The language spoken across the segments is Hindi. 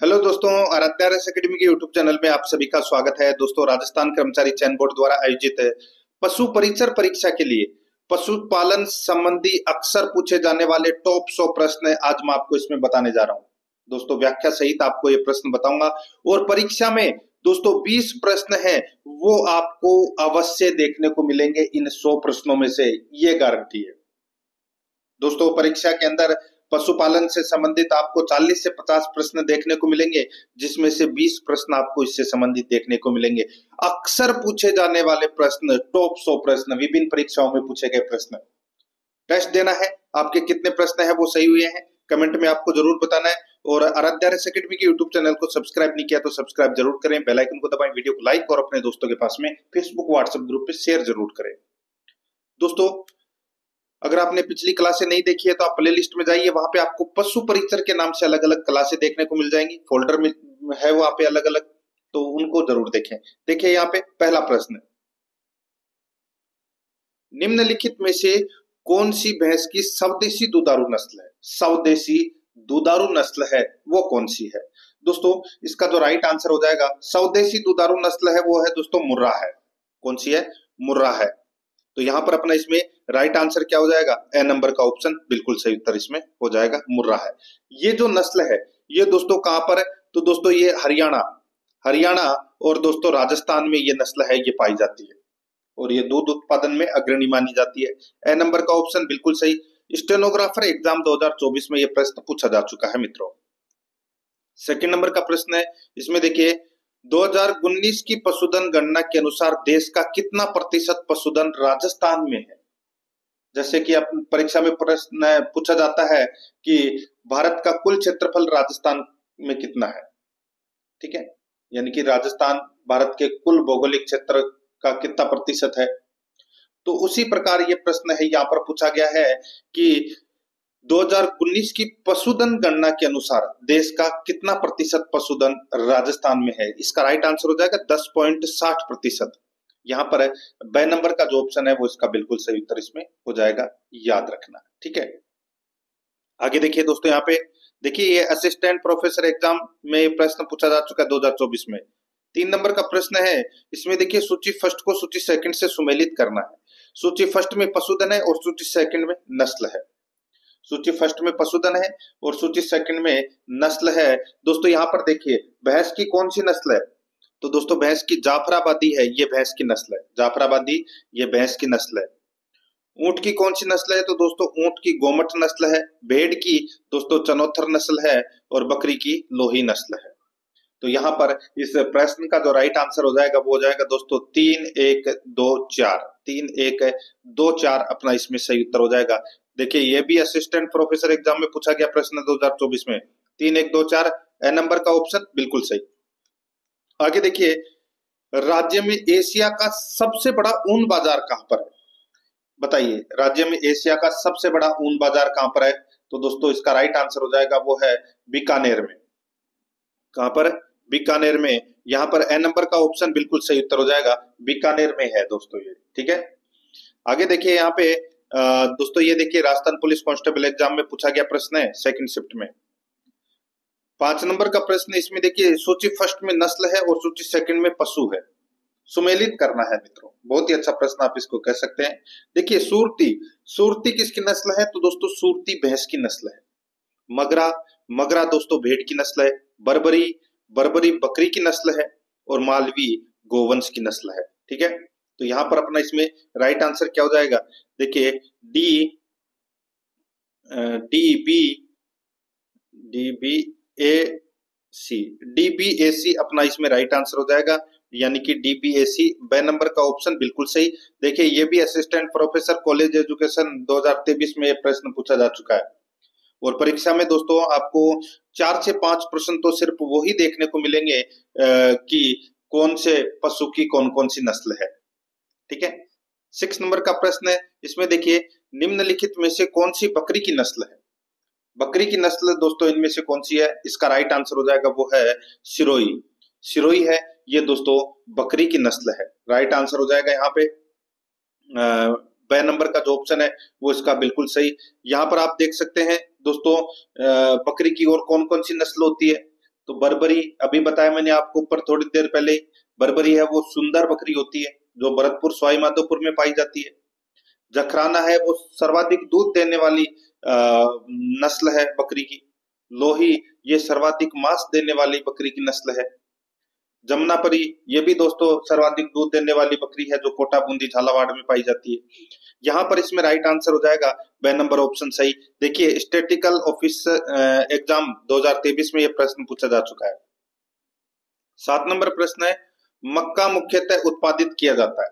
हेलो दोस्तों, आराध्या रस अकेडमी के यूट्यूब चैनल में आप सभी का स्वागत है। दोस्तों, राजस्थान कर्मचारी चयन बोर्ड द्वारा आयोजित पशु परिचर परीक्षा के लिए पशुपालन संबंधी अक्सर पूछे जाने वाले टॉप सौ प्रश्न आज मैं आपको इसमें बताने जा रहा हूँ। दोस्तों, व्याख्या सहित आपको ये प्रश्न बताऊँगा और परीक्षा में दोस्तों 20 प्रश्न हैं, वो आपको अवश्य देखने को मिलेंगे इन 100 प्रश्नों में से, ये गारंटी है। दोस्तों, परीक्षा के अंदर पशुपालन से संबंधित आपको 40 से 50 प्रश्न देखने को मिलेंगे, जिसमें से 20 प्रश्न आपको इससे संबंधित देखने को मिलेंगे। अक्सर पूछे जाने वाले प्रश्न, टॉप सौ प्रश्न, विभिन्न परीक्षाओं में पूछे गए प्रश्न। टेस्ट देना है, आपके कितने प्रश्न है वो सही हुए हैं, कमेंट में आपको ज़रूर बताना है। और आराध्या अकेडमी के यूट्यूब चैनल को सब्सक्राइब नहीं किया तो सब्सक्राइब ज़रूर करें, बेल आइकन को दबाएँ, वीडियो को लाइक और अपने दोस्तों के पास में फेसबुक व्हाट्सएप ग्रुप पे शेयर ज़रूर करें। दोस्तों अगर आपने पिछली क्लासे नहीं देखी है तो आप प्ले लिस्ट में जाइए, वहाँ पे आपको पशु परिचर के नाम से अलग अलग क्लासे देखने को मिल जाएँगी। फोल्डर में है वहाँ पे अलग अलग तो उनको ज़रूर देखें। देखिए यहाँ पे पहला प्रश्न। निम्नलिखित में से कौन सी भैंस की स्वदेशी दुधारू नस्ल है? स्वदेशी दुधारू नस्ल है, वो कौन सी है? दोस्तों, इसका जो राइट आंसर हो जाएगा, स्वदेशी दुधारू नस्ल है, वो है दोस्तों मुर्रा है। कौन सी है? मुर्रा है। तो यहाँ पर अपना इसमें राइट आंसर क्या हो जाएगा? ए नंबर का ऑप्शन बिल्कुल सही उत्तर इसमें हो जाएगा, मुर्रा है। ये जो नस्ल है, ये दोस्तों कहाँ पर है? तो दोस्तों ये हरियाणा हरियाणा और दोस्तों राजस्थान में ये नस्ल है, ये पाई जाती है। और ये दूध उत्पादन में अग्रणी मानी जाती है। ए नंबर का ऑप्शन बिल्कुल सही। स्टेनोग्राफर एग्ज़ाम 2024 में ये प्रश्न पूछा जा चुका है, मित्रों। सेकंड नंबर का प्रश्न है, इसमें देखिए 2019 की पशुधन गणना के अनुसार देश का कितना प्रतिशत पशुधन राजस्थान में है? जैसे कि परीक्षा में प्रश्न, पूछा जाता है कि भारत का कुल क्षेत्रफल राजस्थान में कितना है? ठीक है? यानी कि राजस्थान भारत के कुल भौगोलिक क्षेत्र का कितना प्रतिशत है? तो उसी प्रकार ये प्रश्न है, यहाँ पर पूछा गया है कि 2019 की पशुधन गणना के अनुसार देश का कितना प्रतिशत पशुधन राजस्थान में है? इसका राइट आंसर हो जाएगा दस पॉइंट साठ प्रतिशत। यहाँ पर है। ब नंबर का जो ऑप्शन है, वो इसका बिल्कुल सही उत्तर इसमें हो जाएगा। याद रखना, ठीक है? आगे देखिए दोस्तों, यहाँ पे देखिए, ये असिस्टेंट प्रोफेसर एग्ज़ाम में प्रश्न पूछा जा चुका है 2024 में। तीन नंबर का प्रश्न है, इसमें देखिए, सूची फ़र्स्ट को सूची सेकंड से सुमेलित करना है। सूची फ़र्स्ट में पशुधन है और सूची सेकंड में नस्ल है। सूची फ़र्स्ट में पशुधन है और सूची सेकंड में नस्ल है। दोस्तों, यहाँ पर देखिए, भैंस की कौन सी नस्ल है? तो दोस्तों भैंस की जाफराबादी है, ये भैंस की नस्ल है। जाफराबादी, ये भैंस की नस्ल है। ऊँट की कौन सी नस्ल है? तो दोस्तों ऊँट की गोमट नस्ल है, भेड़ की दोस्तों चनौथर नस्ल है और बकरी की लोही नस्ल है। तो यहाँ पर इस प्रश्न का जो राइट आंसर हो जाएगा, वो हो जाएगा दोस्तों तीन एक दो चार। तीन एक दो चार अपना इसमें सही उत्तर हो जाएगा। देखिए, ये भी असिस्टेंट प्रोफेसर एग्ज़ाम में पूछा गया प्रश्न 2024 में। तीन एक दो चार, ए नंबर का ऑप्शन बिल्कुल सही। आगे देखिए, राज्य में एशिया का सबसे बड़ा ऊन बाज़ार कहाँ पर है? बताइए, राज्य में एशिया का सबसे बड़ा ऊन बाज़ार कहाँ पर है? तो दोस्तों, इसका राइट आंसर हो जाएगा, वो है बीकानेर में। कहाँ पर बीकानेर में। यहाँ पर ए नंबर का ऑप्शन बिल्कुल सही उत्तर हो जाएगा। बीकानेर में है दोस्तों ये, ठीक है? आगे देखिए, यहाँ पे दोस्तों ये देखिए, राजस्थान पुलिस कांस्टेबल एग्ज़ाम में पूछा गया प्रश्न है सेकंड शिफ्ट में। पाँच नंबर का प्रश्न इसमें देखिए, सूची फ़र्स्ट में नस्ल है और सूची सेकंड में पशु है। सुमेलित करना है मित्रों। बहुत ही अच्छा प्रश्न आप इसको कह सकते हैं। देखिए, सूरती। सूरती किसकी नस्ल है? तो दोस्तों, सूरती भैंस की नस्ल है। मगरा। मगरा दोस्तों, भेड़ की नस्ल है। बरबरी। बरबरी बकरी की नस्ल है और मालवी गोवंश की नस्ल है। ठीक है? तो यहाँ पर अपना इसमें राइट आंसर क्या हो जाएगा? देखिए D D B D B A C D B A C अपना इसमें राइट आंसर हो जाएगा, यानी कि डी बी ए सी बे नंबर का ऑप्शन बिल्कुल सही। देखिए, ये भी असिस्टेंट प्रोफेसर कॉलेज एजुकेशन 2023 में प्रश्न पूछा जा चुका है। और परीक्षा में दोस्तों, आपको चार से पाँच प्रश्न तो सिर्फ़ वो ही देखने को मिलेंगे कि कौन से पशु की कौन कौन सी नस्ल है। ठीक है? सिक्स नंबर का प्रश्न है। इसमें देखिए, निम्नलिखित में से कौन सी बकरी की नस्ल है? बकरी की नस्ल दोस्तों इनमें से कौन सी है? इसका राइट आंसर हो जाएगा, वो है सिरोई सिरोई है, ये दोस्तों बकरी की नस्ल है। राइट आंसर हो जाएगा यहाँ पे। ब नंबर का जो ऑप्शन है, वो इसका बिल्कुल सही। यहाँ पर आप देख सकते हैं, दोस्तों बकरी की और कौन कौन सी नस्ल होती है? तो बरबरी, अभी बताया मैंने आपको ऊपर थोड़ी देर पहले ही, बरबरी है, वो सुंदर बकरी होती है, जो भरतपुर, स्वाई माधोपुर में पाई जाती है। जखराना है, वो सर्वाधिक दूध देने वाली नस्ल है बकरी की। लोही ये सर्वाधिक मांस देने वाली बकरी की नस्ल है। जमुनापरी ये भी दोस्तों सर्वाधिक दूध देने वाली बकरी है जो कोटा बूंदी झालावाड़ में पाई जाती है। यहाँ पर इसमें राइट आंसर हो जाएगा। ब नंबर ऑप्शन सही। देखिए स्टेटिकल ऑफ़िस एग्ज़ाम 2023 में यह प्रश्न पूछा जा चुका है। सात नंबर प्रश्न है, मक्का मुख्यतः उत्पादित किया जाता है।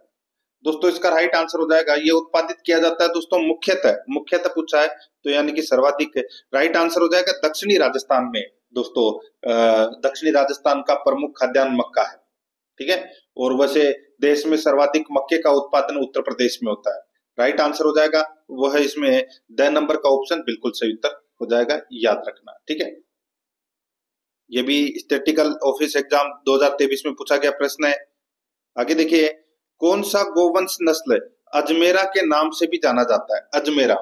दोस्तों, इसका राइट आंसर हो जाएगा। ये उत्पादित किया जाता है दोस्तों, मुख्यतः मुख्यतः पूछा है तो यानी कि सर्वाधिक राइट आंसर हो जाएगा दक्षिणी राजस्थान में, दोस्तों। दक्षिणी राजस्थान का प्रमुख खाद्यान्न मक्का है, ठीक है? और वैसे देश में सर्वाधिक मक्के का उत्पादन उत्तर प्रदेश में होता है। राइट आंसर हो जाएगा, वह इसमें द नंबर का ऑप्शन बिल्कुल सही उत्तर हो जाएगा, याद रखना, ठीक है? ये भी स्टेटिकल ऑफ़िस एग्ज़ाम 2023 में पूछा गया प्रश्न है। आगे देखिए कौन सा गोवंश नस्ल अजमेरा के नाम से भी जाना जाता है, अजमेरा।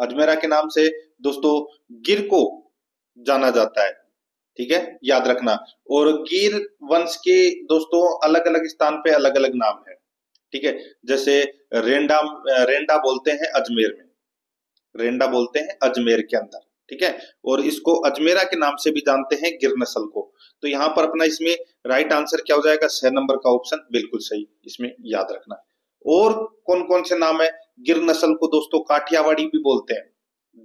अजमेरा के नाम से दोस्तों गिर को जाना जाता है, ठीक है? याद रखना। और गिर वंश के दोस्तों अलग अलग स्थान पे अलग अलग नाम है, ठीक है? जैसे रेंडा रेंडा बोलते हैं अजमेर में। रेंडा बोलते हैं अजमेर के अंदर। ठीक है? और इसको अजमेरा के नाम से भी जानते हैं, गिर नस्ल को। तो यहाँ पर अपना इसमें राइट आंसर क्या हो जाएगा? छह नंबर का ऑप्शन बिल्कुल सही, इसमें याद रखना। और कौन कौन से नाम है? गिर नस्ल को दोस्तों काठियावाड़ी भी बोलते हैं,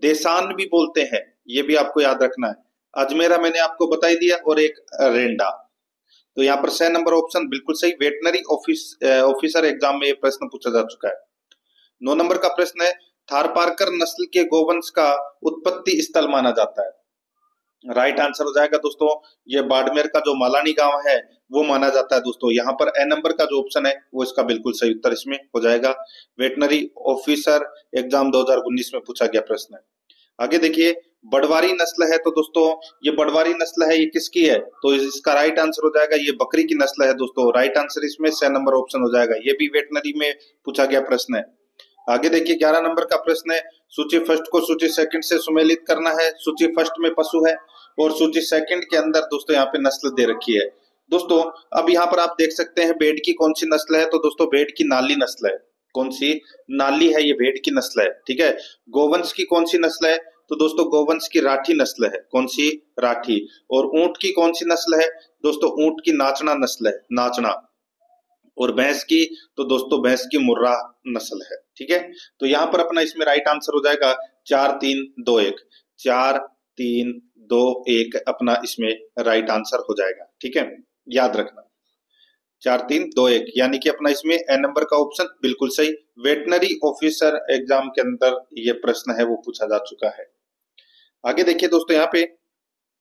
देसान भी बोलते हैं, ये भी आपको याद रखना है। अजमेरा मैंने आपको बताई दिया, और एक रेंडा। तो यहाँ पर छह नंबर ऑप्शन बिल्कुल सही वेटनरी ऑफ़िस ऑफिसर एग्ज़ाम में ये प्रश्न पूछा जा चुका है। नौ नंबर का प्रश्न है थारपारकर नस्ल के गोवंश का उत्पत्ति स्थल माना जाता है। राइट आंसर हो जाएगा दोस्तों, ये बाड़मेर का जो मालानी गाँव है, वो माना जाता है दोस्तों। यहाँ पर ए नंबर का जो ऑप्शन है, वो इसका बिल्कुल सही उत्तर इसमें हो जाएगा। वेटनरी ऑफिसर एग्ज़ाम 2019 में पूछा गया प्रश्न है। आगे देखिए बड़वारी नस्ल है तो दोस्तों, ये बड़वारी नस्ल है, ये किसकी है? तो इसका राइट आंसर हो जाएगा, ये बकरी की नस्ल है दोस्तों। राइट आंसर इसमें छह नंबर ऑप्शन हो जाएगा। ये भी वेटनरी में पूछा गया प्रश्न है। आगे देखिए, ग्यारह नंबर का प्रश्न है, सूची फ़र्स्ट को सूची सेकंड से सुमेलित करना है। सूची फ़र्स्ट में पशु है और सूची सेकंड के अंदर दोस्तों यहाँ पे नस्ल दे रखी है। दोस्तों, अब यहाँ पर आप देख सकते हैं भेड़ की कौन सी नस्ल है। तो दोस्तों भेड़ की नाली नस्ल है। कौन सी? नाली है, ये भेड़ की नस्ल है, ठीक है? गोवंश की कौन सी नस्ल है? तो दोस्तों, गोवंश की राठी नस्ल है। कौन सी? राठी। और ऊँट की कौन सी नस्ल है? दोस्तों, ऊँट की नाचना नस्ल है, नाचना। और भैंस की तो दोस्तों भैंस की मुर्रा नस्ल है, ठीक है? तो यहाँ पर अपना इसमें राइट आंसर हो जाएगा, चार तीन दो एक। चार तीन दो एक अपना इसमें राइट आंसर हो जाएगा, ठीक है? याद रखना। चार तीन दो एक, यानी कि अपना इसमें ए नंबर का ऑप्शन बिल्कुल सही। वेटनरी ऑफिसर एग्ज़ाम के अंदर ये प्रश्न है, वो पूछा जा चुका है। आगे देखिए दोस्तों यहाँ पे,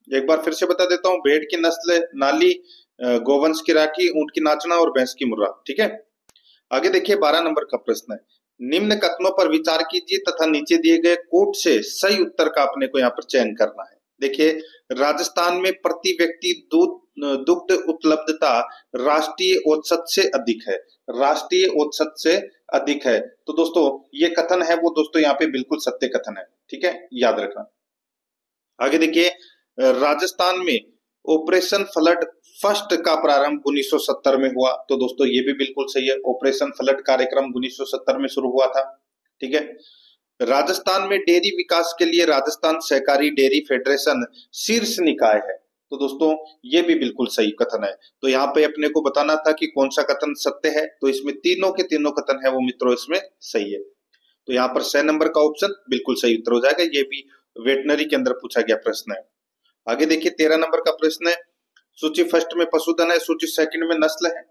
एक बार फिर से बता देता हूँ, भेड़ की नस्ल, नाली गोवंश की राखी, ऊँट की नाचना और भैंस की मुर्रा, ठीक है? आगे देखिए, बारह नंबर का प्रश्न है। निम्न कथनों पर विचार कीजिए तथा नीचे दिए गए कोट से सही उत्तर का अपने को यहाँ पर चयन करना है। देखिए, राजस्थान में प्रति व्यक्ति दूध दुग्ध उपलब्धता राष्ट्रीय औसत से अधिक है। राष्ट्रीय औसत से अधिक है। तो दोस्तों, ये कथन है, वो दोस्तों यहाँ पे बिल्कुल सत्य कथन है, ठीक है? याद रखना। आगे देखिए राजस्थान में ऑपरेशन फ्लड फ़र्स्ट का प्रारंभ 1970 में हुआ। तो दोस्तों, ये भी बिल्कुल सही है। ऑपरेशन फ्लड कार्यक्रम 1970 में शुरू हुआ था। ठीक है? राजस्थान में डेयरी विकास के लिए राजस्थान सहकारी डेयरी फेडरेशन शीर्ष निकाय है। तो दोस्तों, ये भी बिल्कुल सही कथन है। तो यहाँ पे अपने को बताना था कि कौन सा कथन सत्य है। तो इसमें तीनों के तीनों कथन है, वो मित्रों, इसमें सही है। तो यहाँ पर छह नंबर का ऑप्शन बिल्कुल सही उत्तर हो जाएगा। ये भी वेटनरी के अंदर पूछा गया प्रश्न है। आगे देखिए, तेरह नंबर का प्रश्न है। सूची फ़र्स्ट में पशुधन है, सूची सेकंड में नस्ल है।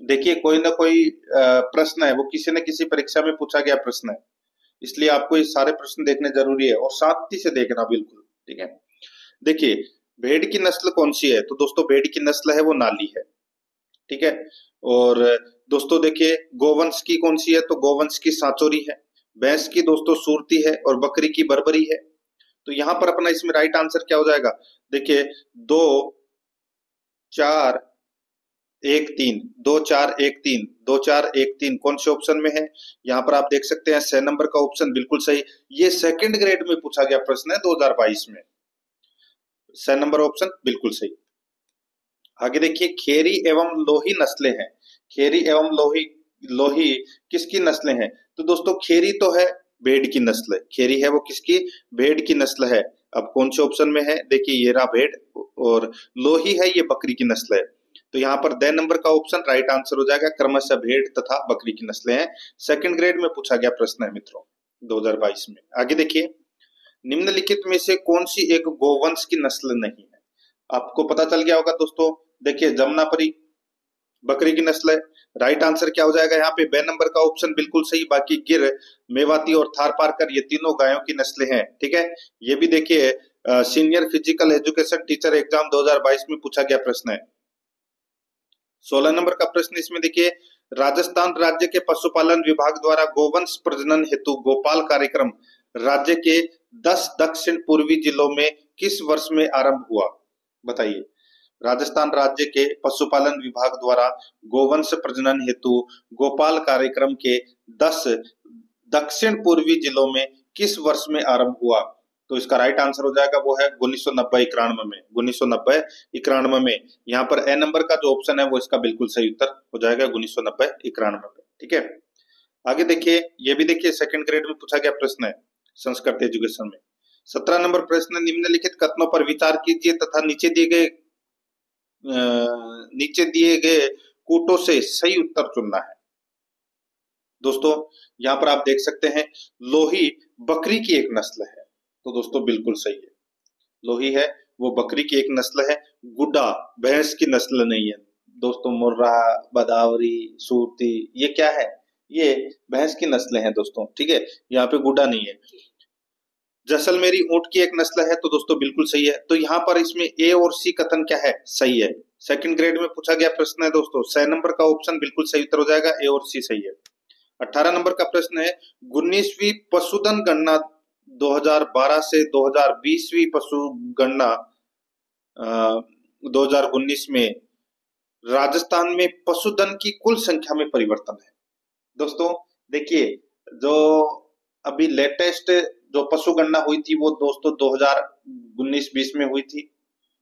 देखिए, कोई ना कोई प्रश्न है। वो किसी न किसी परीक्षा में पूछा गया प्रश्न है। इसलिए आपको ये सारे प्रश्न देखने ज़रूरी है और शांति से देखना बिल्कुल, ठीक है? देखिए, भेड़ की नस्ल कौन सी है? तो दोस्तों, भेड़ की नस्ल है, वो नाली है, ठीक है? और दोस्तों, देखिए, गोवंश की कौन सी है? तो गोवंश की सांचोरी है। भैंस की दोस्तों, सूरती है और बकरी की बरबरी है। तो यहाँ पर अपना इसमें राइट आंसर क्या हो जाएगा? देखिए, दो, चार, एक, तीन। दो, चार, एक, तीन। दो, चार, एक, तीन कौन से ऑप्शन में है? यहाँ पर आप देख सकते हैं, छह नंबर का ऑप्शन बिल्कुल सही। ये सेकंड ग्रेड में पूछा गया प्रश्न है 2022 में। स नंबर ऑप्शन बिल्कुल सही। आगे देखिए, खेरी एवं लोही नस्लें हैं। खेरी एवं लोही लोही किसकी नस्लें हैं? तो दोस्तों, खेरी तो है भेड़ की नस्ल। खेरी है वो किसकी? भेड़ की नस्ल है। अब कौन से ऑप्शन में है? देखिए, ये रहा भेड़ और लोही है, ये बकरी की नस्ल है। तो यहाँ पर द नंबर का ऑप्शन राइट आंसर हो जाएगा। क्रमशः भेड़ तथा बकरी की नस्लें हैं। सेकंड ग्रेड में पूछा गया प्रश्न है मित्रों 2022 में। आगे देखिए, निम्नलिखित में से कौन सी एक गोवंश की नस्ल नहीं है? आपको पता चल गया होगा दोस्तों। देखिए, जमुनापरी बकरी की नस्ल है। राइट आंसर क्या हो जाएगा? यहाँ पे बे नंबर का ऑप्शन बिल्कुल सही, बाकी गिर, मेवाती और थार पारकर ये तीनों गायों की नस्लें हैं, ठीक है? ये भी देखिए senior physical education teacher exam 2022 में पूछा गया प्रश्न है। सोलह नंबर का प्रश्न इसमें देखिए, राजस्थान राज्य के पशुपालन विभाग द्वारा गोवंश प्रजनन हेतु गोपाल कार्यक्रम, राज्य के 10 दक्षिण पूर्वी जिलों में किस वर्ष में आरंभ हुआ? बताइए। राजस्थान राज्य के पशुपालन विभाग द्वारा गोवंश प्रजनन हेतु गोपाल कार्यक्रम के 10 दक्षिण पूर्वी जिलों में किस वर्ष में आरंभ हुआ? तो इसका राइट आंसर हो जाएगा, वो है उन्नीस सौ नब्बे इक्यानवे में। उन्नीस सौ नब्बे इक्यानवे में। यहाँ पर ए नंबर का जो ऑप्शन है, वो इसका बिल्कुल सही उत्तर हो जाएगा उन्नीस सौ नब्बे इक्यानवे में। ठीक है? आगे देखिए, ये भी देखिए सेकंड ग्रेड में पूछा गया प्रश्न है, संस्कृत एजुकेशन में। सत्रह नंबर प्रश्न निम्नलिखित कथनों पर विचार कीजिए तथा नीचे दिए गए नीचे दिए गए कूटों से सही उत्तर चुनना है। दोस्तों, यहाँ पर आप देख सकते हैं, लोही बकरी की एक नस्ल है। तो दोस्तों, बिल्कुल सही है। लोही है, वो बकरी की एक नस्ल है, गुड्डा, भैंस की नस्ल नहीं है। दोस्तों, मुर्रा, बदावरी, सूरती, ये क्या है? ये भैंस की नस्ल है दोस्तों, ठीक है? यहाँ पे गुड्डा नहीं है। जैसलमेरी ऊँट की एक नस्ल है तो दोस्तों बिल्कुल सही है। तो यहाँ पर इसमें ए और सी कथन क्या है? सही है। सेकंड ग्रेड में पूछा गया प्रश्न है दोस्तों, सह नंबर का ऑप्शन बिल्कुल सही उत्तर हो जाएगा ए और सी सही है। अठारह नंबर का प्रश्न है उन्नीसवीं पशुधन गणना 2012 से 2020वीं पशु गणना दो हज़ार उन्नीस में राजस्थान में पशुधन की कुल संख्या में परिवर्तन है। दोस्तों, देखिए, जो अभी लेटेस्ट जो पशु गणना हुई थी वो दोस्तों 2019-20 में हुई थी,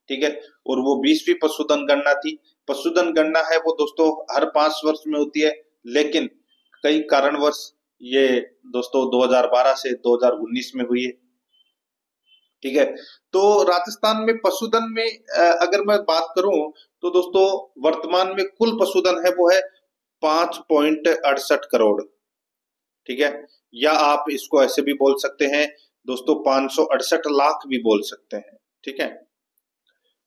ठीक है? और वो बीसवीं पशुधन गणना थी। पशुधन गणना है वो दोस्तों हर पाँच वर्ष में होती है, लेकिन कई कारणवश ये दोस्तों 2012 से 2019 में हुई है, ठीक है? तो राजस्थान में पशुधन में अगर मैं बात करूँ तो दोस्तों वर्तमान में कुल पशुधन है वो है पाँच पॉइंट अड़सठ करोड़। ठीक है? या आप इसको ऐसे भी बोल सकते हैं, दोस्तों, पाँच लाख भी बोल सकते हैं, ठीक है?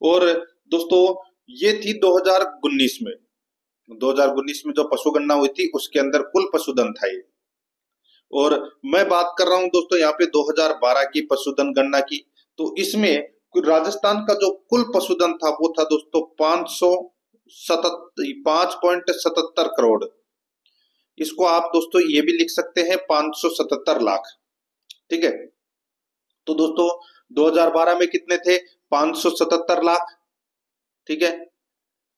और दोस्तों, ये थी 2019 में। 2019 में जो पशु गणना हुई थी, उसके अंदर कुल पशुधन था ये। और मैं बात कर रहा हूँ दोस्तों, यहाँ पे 2012 की पशुधन गणना की। तो इसमें राजस्थान का जो कुल पशुधन था, वो था दोस्तों, पाँच सौ सतहत्तर, पाँच पॉइंट सतहत्तर करोड़। इसको आप दोस्तों ये भी लिख सकते हैं 577 लाख। ठीक है? तो दोस्तों 2012 में कितने थे? 577 लाख। ठीक है?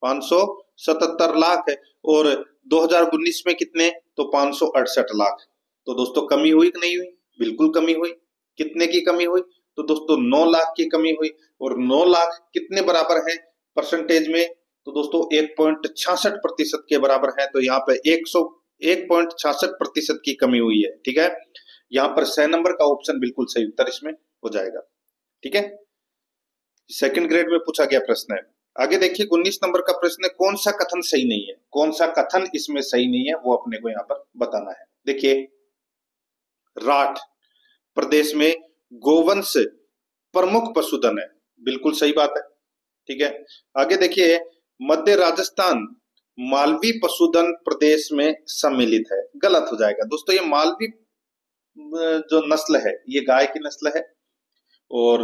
577 लाख है। और 2019 में कितने? तो 568 लाख। तो दोस्तों, कमी हुई कि नहीं हुई? बिल्कुल कमी हुई। कितने की कमी हुई? तो दोस्तों 9 लाख की कमी हुई। और 9 लाख कितने बराबर है परसेंटेज में? तो दोस्तों, एक पॉइंट छियासठ प्रतिशत के बराबर है। तो यहाँ पे एक सौ एक पॉइंट छियासठ प्रतिशत की कमी हुई है, ठीक है? यहाँ पर छह नंबर का ऑप्शन बिल्कुल सही उत्तर इसमें हो जाएगा, ठीक है? सेकंड ग्रेड में पूछा गया प्रश्न है। आगे देखिए, उन्नीस नंबर का प्रश्न है, कौन सा कथन सही नहीं है? कौन सा कथन इसमें सही नहीं है, वो अपने को यहाँ पर बताना है। देखिए, राठ, प्रदेश में गोवंश प्रमुख पशुधन है, बिल्कुल सही बात है, ठीक है? आगे देखिए, मध्य राजस्थान मालवी पशुधन प्रदेश में सम्मिलित है। गलत हो जाएगा। दोस्तों, ये मालवी जो नस्ल है, ये गाय की नस्ल है। और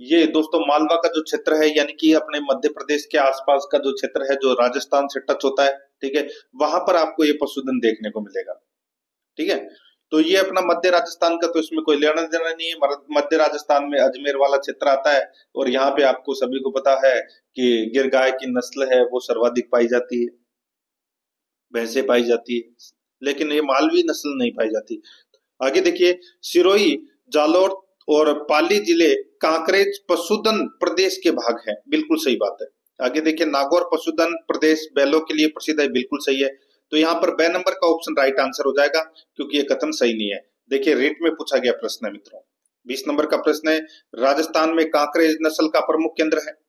ये दोस्तों, मालवा का जो क्षेत्र है, यानी कि अपने मध्य प्रदेश के आसपास का जो क्षेत्र है, जो राजस्थान से टच होता है, ठीक है, वहाँ पर आपको ये पशुधन देखने को मिलेगा। ठीक है? तो ये अपना मध्य राजस्थान का तो इसमें कोई लेना देना नहीं है। मध्य राजस्थान में अजमेर वाला क्षेत्र आता है, और यहाँ पे आपको सभी को पता है कि गिर गाय की नस्ल है, वो सर्वाधिक पाई जाती है। भैंसे पाई जाती है। लेकिन ये मालवी नस्ल नहीं पाई जाती। आगे देखिए, सिरोही, जालोर और पाली ज़िले कांकरेज पशुधन प्रदेश के भाग है। बिल्कुल सही बात है। आगे देखिए, नागौर पशुधन प्रदेश बैलों के लिए प्रसिद्ध है, बिल्कुल सही है। तो यहाँ पर बे नंबर का ऑप्शन राइट आंसर हो जाएगा, क्योंकि ये कथन सही नहीं है। देखिए रेट में पूछा गया प्रश्न है मित्रों। बीस नंबर का प्रश्न है, राजस्थान में कांकरेज नस्ल का प्रमुख केंद्र है।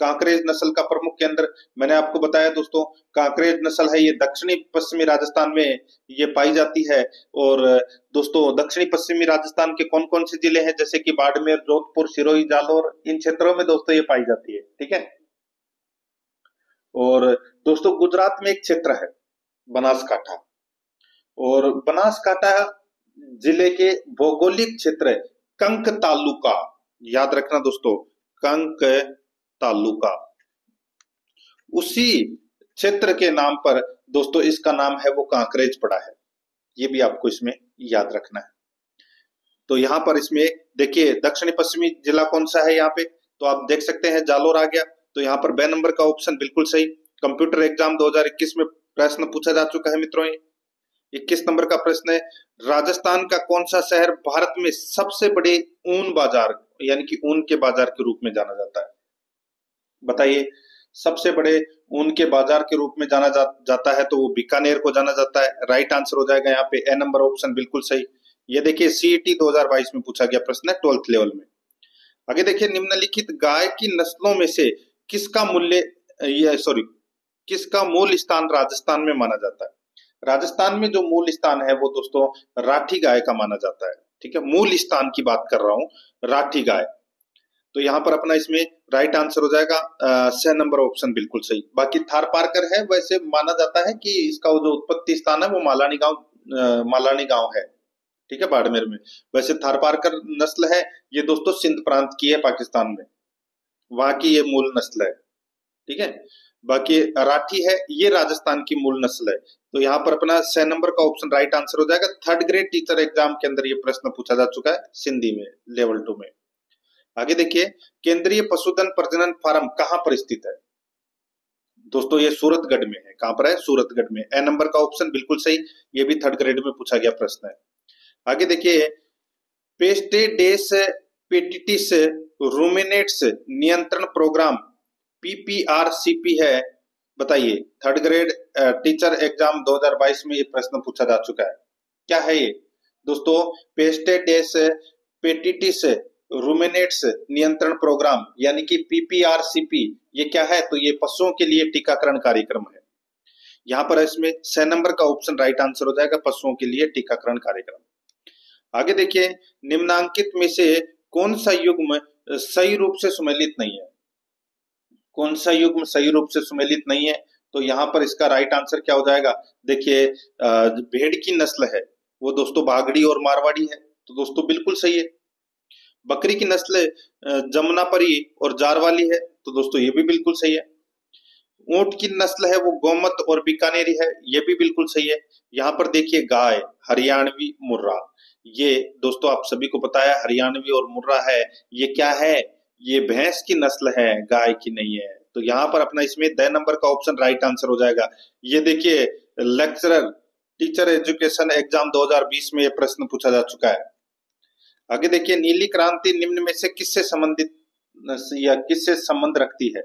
कांकरेज नस्ल का प्रमुख केंद्र, मैंने आपको बताया दोस्तों, कांकरेज नस्ल है, ये दक्षिणी पश्चिमी राजस्थान में ये पाई जाती है। और, दोस्तों, दक्षिणी पश्चिमी राजस्थान के कौन कौन से ज़िले हैं, जैसे कि बाड़मेर, जोधपुर, सिरोही, जालोर, इन क्षेत्रों में दोस्तों ये पाई जाती है, ठीक है? और, दोस्तों, गुजरात में एक क्षेत्र है, बनासकाठा। और, बनासकाठा ज़िले के भौगोलिक क्षेत्र कंक तालुका। याद रखना दोस्तों, कंक तालुका। उसी क्षेत्र के नाम पर, दोस्तों, इसका नाम है वो कांकरेज पड़ा है। ये भी आपको इसमें याद रखना है। तो यहाँ पर इसमें, देखिए दक्षिणी पश्चिमी जिला कौन सा है यहाँ पे? तो आप देख सकते हैं, जालोर आ गया। तो यहाँ पर बे नंबर का ऑप्शन बिल्कुल सही। कंप्यूटर एग्ज़ाम 2021 में प्रश्न पूछा जा चुका है मित्रों इक्कीस नंबर का प्रश्न है, राजस्थान का कौन सा शहर भारत में सबसे बड़े ऊन बाज़ार, यानी कि ऊन के बाज़ार के रूप में जाना जाता है? बताइए। सबसे बड़े ऊन के बाज़ार के रूप में जाना जा, जाता है तो वो बीकानेर को जाना जाता है। राइट आंसर हो जाएगा यहाँ पे। ए नंबर ऑप्शन बिल्कुल सही। ये देखिए सीईटी 2022 में पूछा गया प्रश्न है ट्वेल्थ लेवल में। आगे देखिए निम्नलिखित गाय की नस्लों में से किसका मूल्य सॉरी किसका मूल स्थान राजस्थान में माना जाता है? राजस्थान में जो मूल स्थान है वो दोस्तों राठी गाय का माना जाता है। ठीक है? मूल स्थान की बात कर रहा हूँ राठी गाय। तो यहाँ पर अपना इसमें राइट आंसर हो जाएगा। छह नंबर ऑप्शन बिल्कुल सही। बाकी थार पारकर है, वैसे माना जाता है कि इसका जो उत्पत्ति स्थान है, वो मालानी गाँव मालानी गाँव है। ठीक है, बाड़मेर में। वैसे थार पारकर नस्ल है, ये दोस्तों सिंध प्रांत की है, पाकिस्तान में। वहाँ की ये मूल नस्ल है। ठीक है? बाकी राठी है, ये राजस्थान की मूल नस्ल है। तो यहाँ पर अपना छह नंबर का ऑप्शन राइट आंसर हो जाएगा। थर्ड ग्रेड टीचर एग्ज़ाम के अंदर ये प्रश्न पूछा जा चुका है, सिंधी में लेवल टू में। आगे देखिए, केंद्रीय पशुधन प्रजनन फार्म कहाँ पर स्थित है? दोस्तों, ये सूरतगढ़ में है। कहाँ पर है? सूरतगढ़ में। ए नंबर का ऑप्शन बिल्कुल सही, ये भी थर्ड ग्रेड में पूछा गया प्रश्न है। आगे देखिए, पेस्टेडेस पेटिटिस रूमिनेट्स नियंत्रण प्रोग्राम, पीपीआरसीपी है। बताइए थर्ड ग्रेड टीचर एग्ज़ाम 2022 में ये प्रश्न पूछा जा चुका है। क्या है ये? दोस्तों, पेस्टेडेस पेटिटिस रूमिनेट्स नियंत्रण प्रोग्राम यानी कि पीपीआरसीपी ये क्या है? तो ये पशुओं के लिए टीकाकरण कार्यक्रम है। यहाँ पर इसमें छह नंबर का ऑप्शन राइट आंसर हो जाएगा, पशुओं के लिए टीकाकरण कार्यक्रम। आगे देखिए, निम्नांकित में से कौन सा युग्म सही रूप से सुमेलित नहीं है? कौन सा युग्म सही रूप से सुमेलित नहीं है? तो यहाँ पर इसका राइट आंसर क्या हो जाएगा? देखिए भेड़ की नस्ल है। वो दोस्तों बागड़ी और मारवाड़ी है। तो दोस्तों बिल्कुल सही है। बकरी की नस्ल जमुनापरी और जारवाली है तो दोस्तों ये भी बिल्कुल सही है। ऊँट की नस्ल है वो गोमत और बीकानेरी है, ये भी बिल्कुल सही है। यहाँ पर देखिए गाय, हरियाणवी मुर्रा। ये दोस्तों आप सभी को है, हरियाणवी और मुर्रा है, ये क्या है? ये भैंस की नस्ल है, गाय की नहीं है। तो यहाँ पर अपना इसमें द नंबर का ऑप्शन राइट आंसर हो जाएगा। ये देखिए, लेक्चरर, टीचर एजुकेशन एग्ज़ाम 2020 में ये प्रश्न पूछा जा चुका है। आगे देखिए, नीली क्रांति निम्न में से किससे संबंधित, या किससे संबंध रखती है?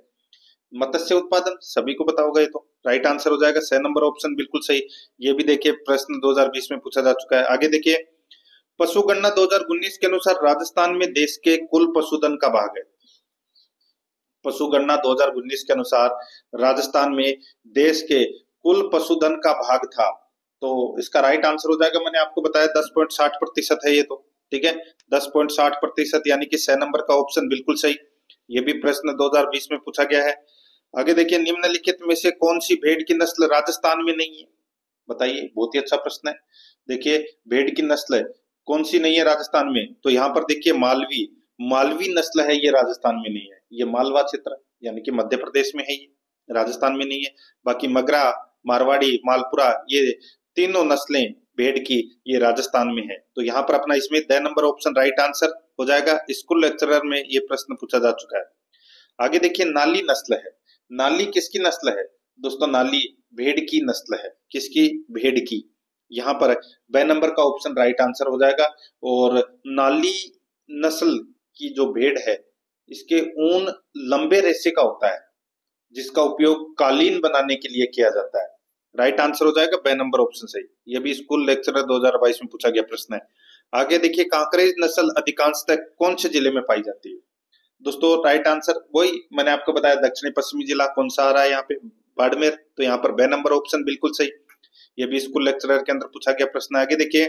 मत्स्य उत्पादन, सभी को पता होगा ये तो। राइट आंसर हो जाएगा, छह नंबर ऑप्शन बिल्कुल सही। ये भी देखिए, प्रश्न 2020 में पूछा जा चुका है। आगे देखिए पशु गणना 2019 के अनुसार राजस्थान में देश के कुल पशुधन का भाग है। पशु गणना 2019 के अनुसार राजस्थान में देश के कुल पशुधन का भाग था। तो इसका राइट आंसर हो जाएगा, मैंने आपको बताया, दस पॉइंट साठ प्रतिशत है ये तो। ठीक है? दस पॉइंट साठ प्रतिशत, यानी कि नंबर का ऑप्शन बिल्कुल सही। ये भी प्रश्न 2020 में पूछा गया है। आगे देखिए, निम्नलिखित में से कौन सी भेड़ की नस्ल राजस्थान में नहीं है? बताइए, बहुत ही अच्छा प्रश्न है। देखिए, भेड़ की नस्ल कौन सी नहीं है राजस्थान में? तो यहाँ पर देखिए मालवी मालवी नस्ल है, ये राजस्थान में नहीं है। ये मालवा क्षेत्र, यानी कि मध्य प्रदेश में है ये। राजस्थान में नहीं है। बाकी मगरा, मारवाड़ी, मालपुरा, ये तीनों नस्लें भेड़ की ये राजस्थान में है। तो यहाँ पर अपना इसमें the number option right answer हो जाएगा। स्कूल लेक्चरर में ये प्रश्न पूछा जा चुका है। आगे देखिए, नाली नस्ल है। नाली किसकी नस्ल है? दोस्तों, नाली भेड़ की नस्ल है। किसकी? भेड़ की। यहाँ पर ब नंबर का ऑप्शन राइट आंसर हो जाएगा और नाली नस्ल की जो भेड़ है, इसके ऊन लंबे रेशे का होता है, जिसका उपयोग कालीन बनाने के लिए किया जाता है। राइट आंसर हो जाएगा बे नंबर ऑप्शन सही। ये भी स्कूल लेक्चर 2022 में पूछा गया प्रश्न है। आगे देखिए, कांकरेज नस्ल अधिकांशतः कौन से ज़िले में पाई जाती है? दोस्तों राइट आंसर वही मैंने आपको बताया, दक्षिणी पश्चिमी जिला कौन सा आ रहा है यहाँ पे? बाड़मेर तो यहाँ पर बे नंबर ऑप्शन बिल्कुल सही। ये भी स्कूल लेक्चरर के अंदर पूछा गया प्रश्न आगे देखिए,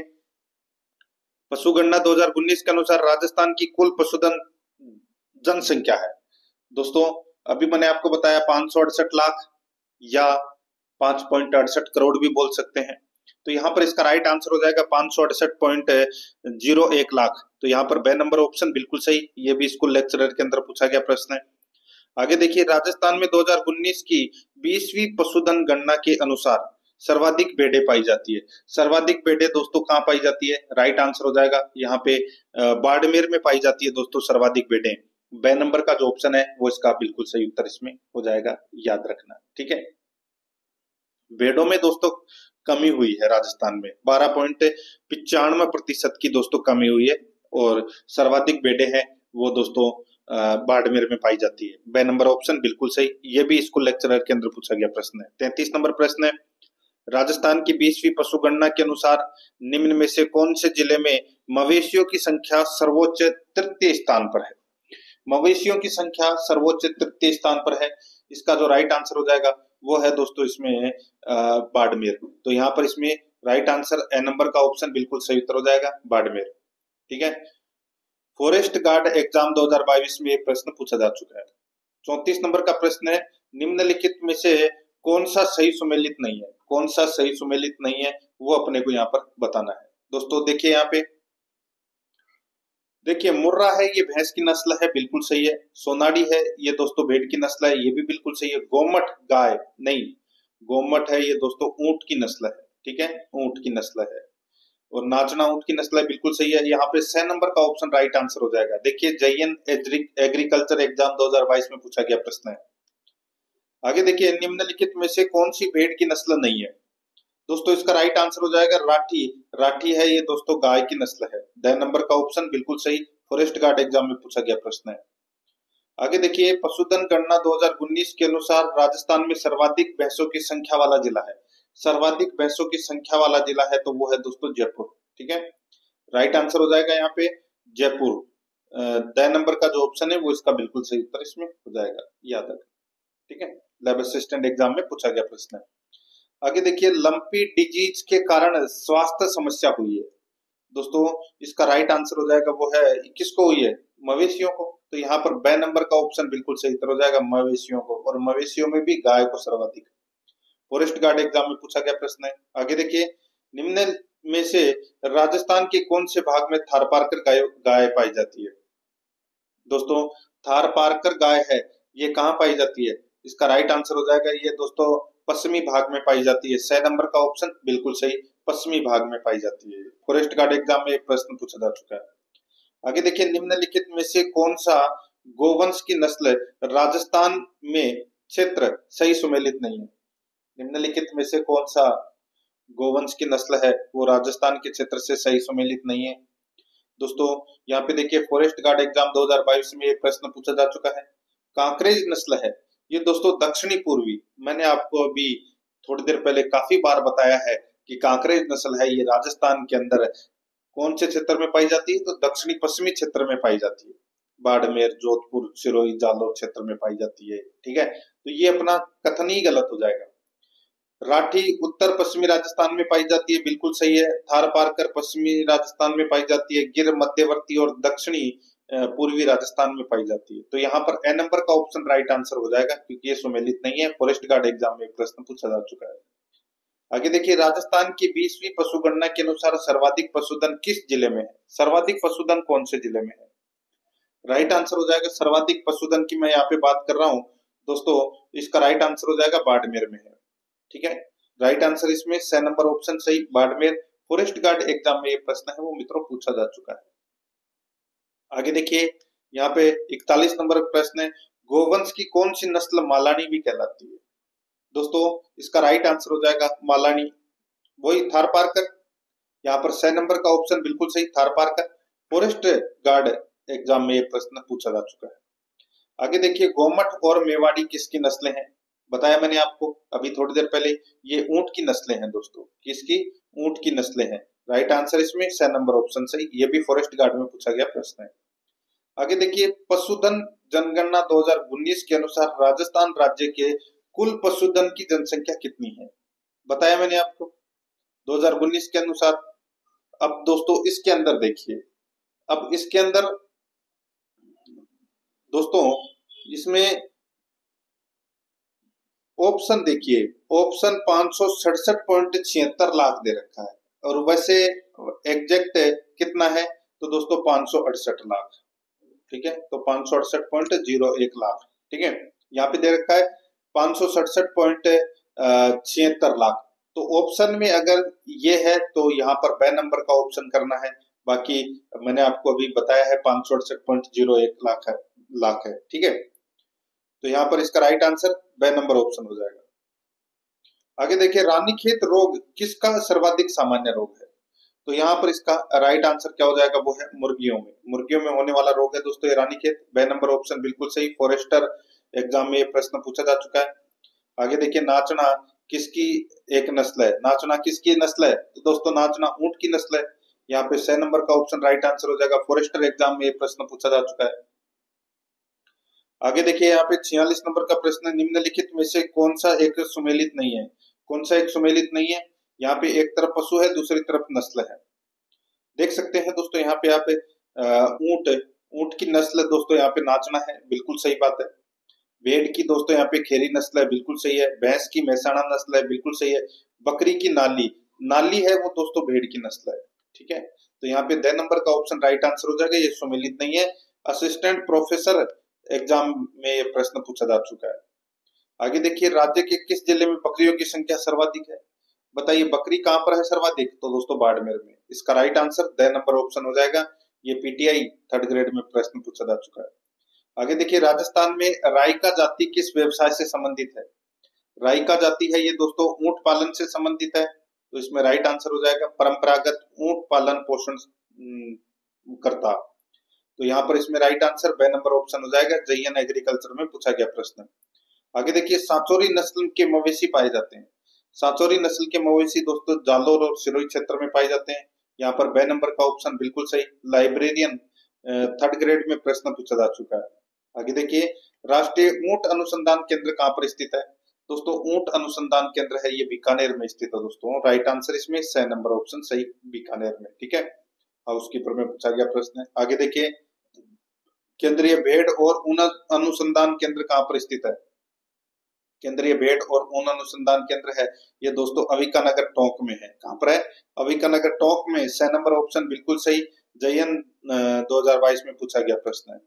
पशुगणना 2019 के अनुसार राजस्थान की कुल पशुधन जनसंख्या है। दोस्तों, अभी मैंने आपको बताया पाँच लाख या पाँच पॉइंट अड़सठ करोड़ भी बोल सकते हैं। तो यहाँ पर इसका राइट आंसर हो जाएगा पाँच सौ अड़सठ पॉइंट ज़ीरो एक लाख। तो यहाँ पर बे नंबर ऑप्शन बिल्कुल सही, ये भी स्कूल लेक्चरर के अंदर पूछा गया प्रश्न है। आगे देखिए, राजस्थान में 2019 की 20वीं पशुधन गणना के अनुसार सर्वाधिक बेडे पाई जाती है। सर्वाधिक बेडे दोस्तों कहाँ पाई जाती है? राइट आंसर हो जाएगा, यहाँ पे बाड़मेर में पाई जाती है दोस्तों सर्वाधिक बेडे। बे नंबर का जो ऑप्शन है, वो इसका बिल्कुल सही उत्तर इसमें हो जाएगा, याद रखना, ठीक है? बेडों में दोस्तों कमी हुई है राजस्थान में। बारह पॉइंट पिचानवे प्रतिशत की दोस्तों कमी हुई है और सर्वाधिक बेडे हैं वो दोस्तों बाड़मेर में पाई जाती है। बे नंबर ऑप्शन बिल्कुल सही, ये भी स्कूल लेक्चरर के अंदर पूछा गया प्रश्न है। तैतीस नंबर प्रश्न है, राजस्थान की बीसवीं पशु गणना के अनुसार निम्न में से कौन से ज़िले में मवेशियों की संख्या सर्वोच्च तृतीय स्थान पर है? मवेशियों की संख्या सर्वोच्च तृतीय स्थान पर है, इसका जो राइट आंसर हो जाएगा वो है दोस्तों इसमें बाड़मेर। तो यहाँ पर इसमें राइट आंसर ए नंबर का ऑप्शन बिल्कुल सही उत्तर हो जाएगा, बाड़मेर। ठीक है? फॉरेस्ट गार्ड एग्ज़ाम 2022 में एक प्रश्न पूछा जा चुका है। चौतीस नंबर का प्रश्न है, निम्नलिखित में से कौन सा सही सुमेलित नहीं है? कौन सा सही सुमेलित नहीं है? वो अपने को यहाँ पर बताना है। दोस्तों देखिए यहाँ पे देखिए, मुर्रा है, ये भैंस की नस्ल है, बिल्कुल सही है। सोनाड़ी है, ये दोस्तों भेड़ की नस्ल है, ये भी बिल्कुल सही है। गोमट गाय, नहीं। गोमट है, ये दोस्तों ऊँट की नस्ल है, ठीक है? ऊँट की नस्ल है। और नाचना ऊँट की नस्ल है, बिल्कुल सही है। यहाँ पे छह नंबर का ऑप्शन राइट आंसर हो जाएगा। देखिए जयन एग्रीकल्चर एग्ज़ाम 2022 में पूछा गया प्रश्न है। आगे देखिए, निम्नलिखित में से कौन सी भेड़ की नस्ल नहीं है? दोस्तों, इसका राइट आंसर हो जाएगा राठी। राठी है ये दोस्तों, गाय की नस्ल है। द नंबर का ऑप्शन बिल्कुल सही फॉरेस्ट गार्ड एग्ज़ाम में पूछा गया प्रश्न है। आगे देखिए, पशुधन गणना 2019 के अनुसार राजस्थान में सर्वाधिक भैंसों की संख्या वाला जिला है। सर्वाधिक भैंसों की संख्या वाला जिला है तो वो है दोस्तों जयपुर, ठीक है? राइट आंसर हो जाएगा यहाँ पे जयपुर। दह नंबर का जो ऑप्शन है वो इसका बिल्कुल सही उत्तर इसमें हो जाएगा, याद रखें, ठीक है? लैब असिस्टेंट एग्ज़ाम में पूछा गया प्रश्न है। आगे देखिए लंपी डिज़ीज़ के कारण स्वास्थ्य समस्या हुई है। दोस्तों, इसका राइट आंसर हो जाएगा, वो है, किसको हुई है? मवेशियों को। तो यहाँ पर बे नंबर का ऑप्शन बिल्कुल सही तरह हो जाएगा, मवेशियों को। और मवेशियों में भी गाय को सर्वाधिक। फॉरेस्ट गार्ड एग्ज़ाम में पूछा गया प्रश्न है। आगे देखिए, निम्न में से राजस्थान के कौन से भाग में थार पारकर गाय गाय पाई जाती है? दोस्तों, थार पारकर गाय है, ये कहाँ पाई जाती है? इसका राइट आंसर हो जाएगा, ये दोस्तों पश्चिमी भाग में पाई जाती है। छह नंबर का ऑप्शन बिल्कुल सही, पश्चिमी भाग में पाई जाती है। फॉरेस्ट गार्ड एग्ज़ाम में प्रश्न पूछा जा चुका है। आगे देखिए, निम्नलिखित में से कौन सा गोवंश की नस्ल राजस्थान में क्षेत्र सही सुमेलित नहीं है? निम्नलिखित में से कौन सा गोवंश की नस्ल है, वो राजस्थान के क्षेत्र से सही सुमेलित नहीं है? दोस्तों, यहाँ पे देखिए फॉरेस्ट गार्ड एग्ज़ाम 2022 में एक प्रश्न पूछा जा चुका है। कांकरेज नस्ल है ये दोस्तों दक्षिणी पूर्वी, मैंने आपको अभी थोड़ी देर पहले काफ़ी बार बताया है कि कांकरेज नस्ल है ये राजस्थान के अंदर। कौन से क्षेत्र में पाई जाती है? तो दक्षिणी पश्चिमी क्षेत्र में पाई जाती है। बाड़मेर, जोधपुर, सिरोही, जालोर क्षेत्र में पाई जाती है, ठीक है? तो ये अपना कथन ही गलत हो जाएगा। राठी उत्तर पश्चिमी राजस्थान में पाई जाती है, बिल्कुल सही है। थार पारकर पश्चिमी राजस्थान में पाई जाती है, गिर मध्यवर्ती और दक्षिणी पूर्वी राजस्थान में पाई जाती है। तो यहाँ पर ए नंबर का ऑप्शन राइट आंसर हो जाएगा, क्योंकि ये सुमेलित नहीं है। फॉरेस्ट गार्ड एग्ज़ाम में प्रश्न पूछा जा चुका है। आगे देखिए, राजस्थान की बीसवीं पशुगणना के अनुसार सर्वाधिक पशुधन किस ज़िले में है? सर्वाधिक पशुधन कौन से ज़िले में है? राइट आंसर हो जाएगा, सर्वाधिक पशुधन की मैं यहाँ पे बात कर रहा हूँ। दोस्तों, इसका राइट आंसर हो जाएगा बाड़मेर में है। ठीक है? राइट आंसर इसमें छह नंबर ऑप्शन सही, बाड़मेर। फॉरेस्ट गार्ड एग्ज़ाम में ये प्रश्न है, वो मित्रों पूछा जा चुका है। आगे देखिए, यहाँ पे इकतालीस नंबर प्रश्न है, गोवंश की कौन सी नस्ल मालानी भी कहलाती है? दोस्तों, इसका राइट आंसर हो जाएगा मालानी। वही थार पारकर। यहाँ पर छह नंबर का ऑप्शन बिल्कुल सही, Tharparkar. Forest guard exam में ये प्रश्न पूछा जा चुका है। आगे देखिए गोमठ और मेवाड़ी किसकी नस्लें हैं? बताया मैंने आपको अभी थोड़ी देर पहले, ये ऊँट की नस्लें हैं दोस्तों। किसकी? ऊँट की नस्लें हैं। राइट आंसर इसमें स नंबर ऑप्शन सही ये भी फॉरेस्ट गार्ड में पूछा गया प्रश्न है। आगे देखिए, पशुधन जनगणना 2019 के अनुसार राजस्थान राज्य के कुल पशुधन की जनसंख्या कितनी है? बताया मैंने आपको। 2019 के अनुसार। अब दोस्तों, इसके अंदर देखिए। अब इसके अंदर, दोस्तों, इसमें ऑप्शन देखिए। ऑप्शन पाँच सौ सड़सठ पॉइंट छिहत्तर लाख दे रखा है। और वैसे एग्जैक्ट कितना है? तो दोस्तों, पाँच लाख। ठीक है? तो पाँच लाख। ठीक है? यहाँ पे दे रखा है, पाँच छिहत्तर लाख। तो ऑप्शन में अगर ये है तो यहाँ पर बै नंबर का ऑप्शन करना है। बाकी मैंने आपको अभी बताया है, पाँच लाख है लाख है। ठीक है? तो यहाँ पर इसका राइट आंसर बै नंबर ऑप्शन हो जाएगा। आगे देखिए, रानीखेत रोग किसका सर्वाधिक सामान्य रोग है? तो यहाँ पर इसका राइट आंसर क्या हो जाएगा? वो है मुर्गियों में। मुर्गियों में होने वाला रोग है दोस्तों ये रानीखेत। बै नंबर ऑप्शन बिल्कुल सही फॉरेस्टर एग्ज़ाम में ये प्रश्न पूछा जा चुका है। आगे देखिए, नाचना किसकी एक नस्ल है? नाचना किसकी नस्ल है? तो दोस्तों, नाचना ऊँट की नस्ल है। यहाँ पे छह नंबर का ऑप्शन राइट आंसर हो जाएगा। फॉरेस्टर एग्ज़ाम में ये प्रश्न पूछा जा चुका है। आगे देखिए, यहाँ पे छियालीस नंबर का प्रश्न निम्नलिखित में से कौन सा एक सुमेलित नहीं है? कौन सा एक सुमेलित नहीं है, यहाँ पे एक तरफ़ पशु है, दूसरी तरफ़ नस्ल है। देख सकते हैं दोस्तों, यहाँ पे आप ऊँट ऊँट की नस्ल दोस्तों यहाँ पे नाचना है, बिल्कुल सही बात है। भेड़ की दोस्तों यहाँ पे खेरी नस्ल है, बिल्कुल सही है। भैंस की महसाणा नस्ल है, बिल्कुल सही है। बकरी की नाली नाली है वो दोस्तों भेड़ की नस्ल है, ठीक है? तो यहाँ पे द नंबर का ऑप्शन राइट आंसर हो जाएगा, ये सुमिलित नहीं है। असिस्टेंट प्रोफेसर एग्ज़ाम में ये प्रश्न पूछा जा चुका है। आगे देखिए, राज्य के किस ज़िले में बकरियों की संख्या सर्वाधिक है? बताइए, बकरी कहाँ पर है सर्वाधिक? तो दोस्तों, बाड़मेर में। इसका right answer the number option हो जाएगा। ये पीटीआई थर्ड ग्रेड में प्रश्न पूछा जा चुका है। आगे देखिए, राजस्थान में रायका जाति किस व्यवसाय से संबंधित है? रायका जाति है ये दोस्तों, ऊँट पालन से संबंधित है। तो इसमें राइट आंसर हो जाएगा, परंपरागत ऊँट पालन पोषण करता। तो यहाँ पर इसमें right answer B number option हो जाएगा जयन एग्रीकल्चर में पूछा गया प्रश्न। आगे देखिए, सांचोरी नस्ल के मवेशी पाए जाते हैं। सांचोरी नस्ल के मवेशी दोस्तों, जालोर और सिरोही क्षेत्र में पाए जाते हैं। यहाँ पर बे नंबर का ऑप्शन बिल्कुल सही, लाइब्रेरियन थर्ड ग्रेड में प्रश्न पूछा जा चुका है। आगे देखिए, राष्ट्रीय ऊँट अनुसंधान केंद्र कहाँ पर स्थित है? दोस्तों, ऊँट अनुसंधान केंद्र है, ये बीकानेर में स्थित है दोस्तों। राइट आंसर इसमें सह नंबर ऑप्शन सही, बीकानेर में, ठीक है? हाउस कीपर में पूछा गया प्रश्न आगे देखिए, केंद्रीय भेड़ और ऊन अनुसंधान केंद्र कहाँ पर स्थित है? केंद्रीय भेड़ और ऊन अनुसंधान केंद्र है। ये दोस्तों अविका नगर टोंक में है। कहाँ पर है? अविका नगर टोंक में। छह नंबर ऑप्शन बिल्कुल सही। जयन 2022 में पूछा गया प्रश्न है।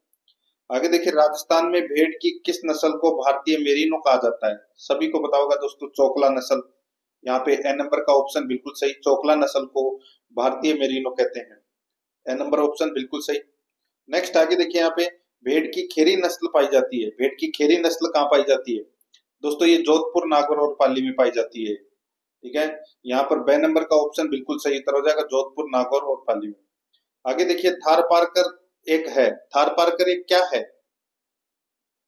आगे देखिए, राजस्थान में भेड़ की किस नस्ल को भारतीय मेरीनो कहा जाता है? सभी को पता होगा दोस्तों, चौकला नस्ल। यहाँ पे ए नंबर का ऑप्शन बिल्कुल सही। चोकला नस्ल को भारतीय मेरीनो कहते हैं। ए नंबर ऑप्शन बिल्कुल सही। नेक्स्ट आगे देखिए यहाँ पे भेड़ की खेरी नस्ल पाई जाती है। भेड़ की खेरी नस्ल कहाँ पाई जाती है? दोस्तों, ये जोधपुर, नागौर और पाली में पाई जाती है। ठीक है? यहाँ पर बे नंबर का ऑप्शन बिल्कुल सही उत्तर हो जाएगा, जोधपुर, नागौर और पाली में। आगे देखिए, थार पारकर एक है। थार पारकर एक क्या है?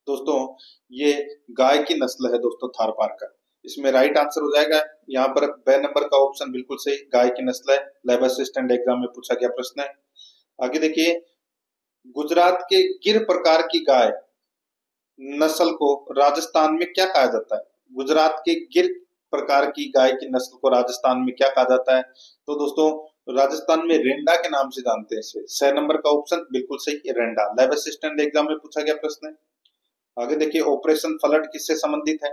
दोस्तों, ये गाय की नस्ल है दोस्तों, थार पार्कर। इसमें राइट आंसर हो जाएगा। यहाँ पर बे नंबर का ऑप्शन बिल्कुल सही, गाय की नस्ल है। लेबर असिस्टेंट एग्ज़ाम में पूछा गया प्रश्न है। आगे देखिए, गुजरात के गिर प्रकार की गाय नस्ल को राजस्थान में क्या कहा जाता है? गुजरात के गिर प्रकार की गाय की नस्ल को राजस्थान में क्या कहा जाता है? तो दोस्तों, राजस्थान में रेंडा के नाम से जानते हैं इसे। छह नंबर का ऑप्शन बिल्कुल सही रेंडा। लेब असिस्टेंट एग्ज़ाम में पूछा गया प्रश्न है। आगे देखिए ऑपरेशन फ्लड किससे संबंधित है?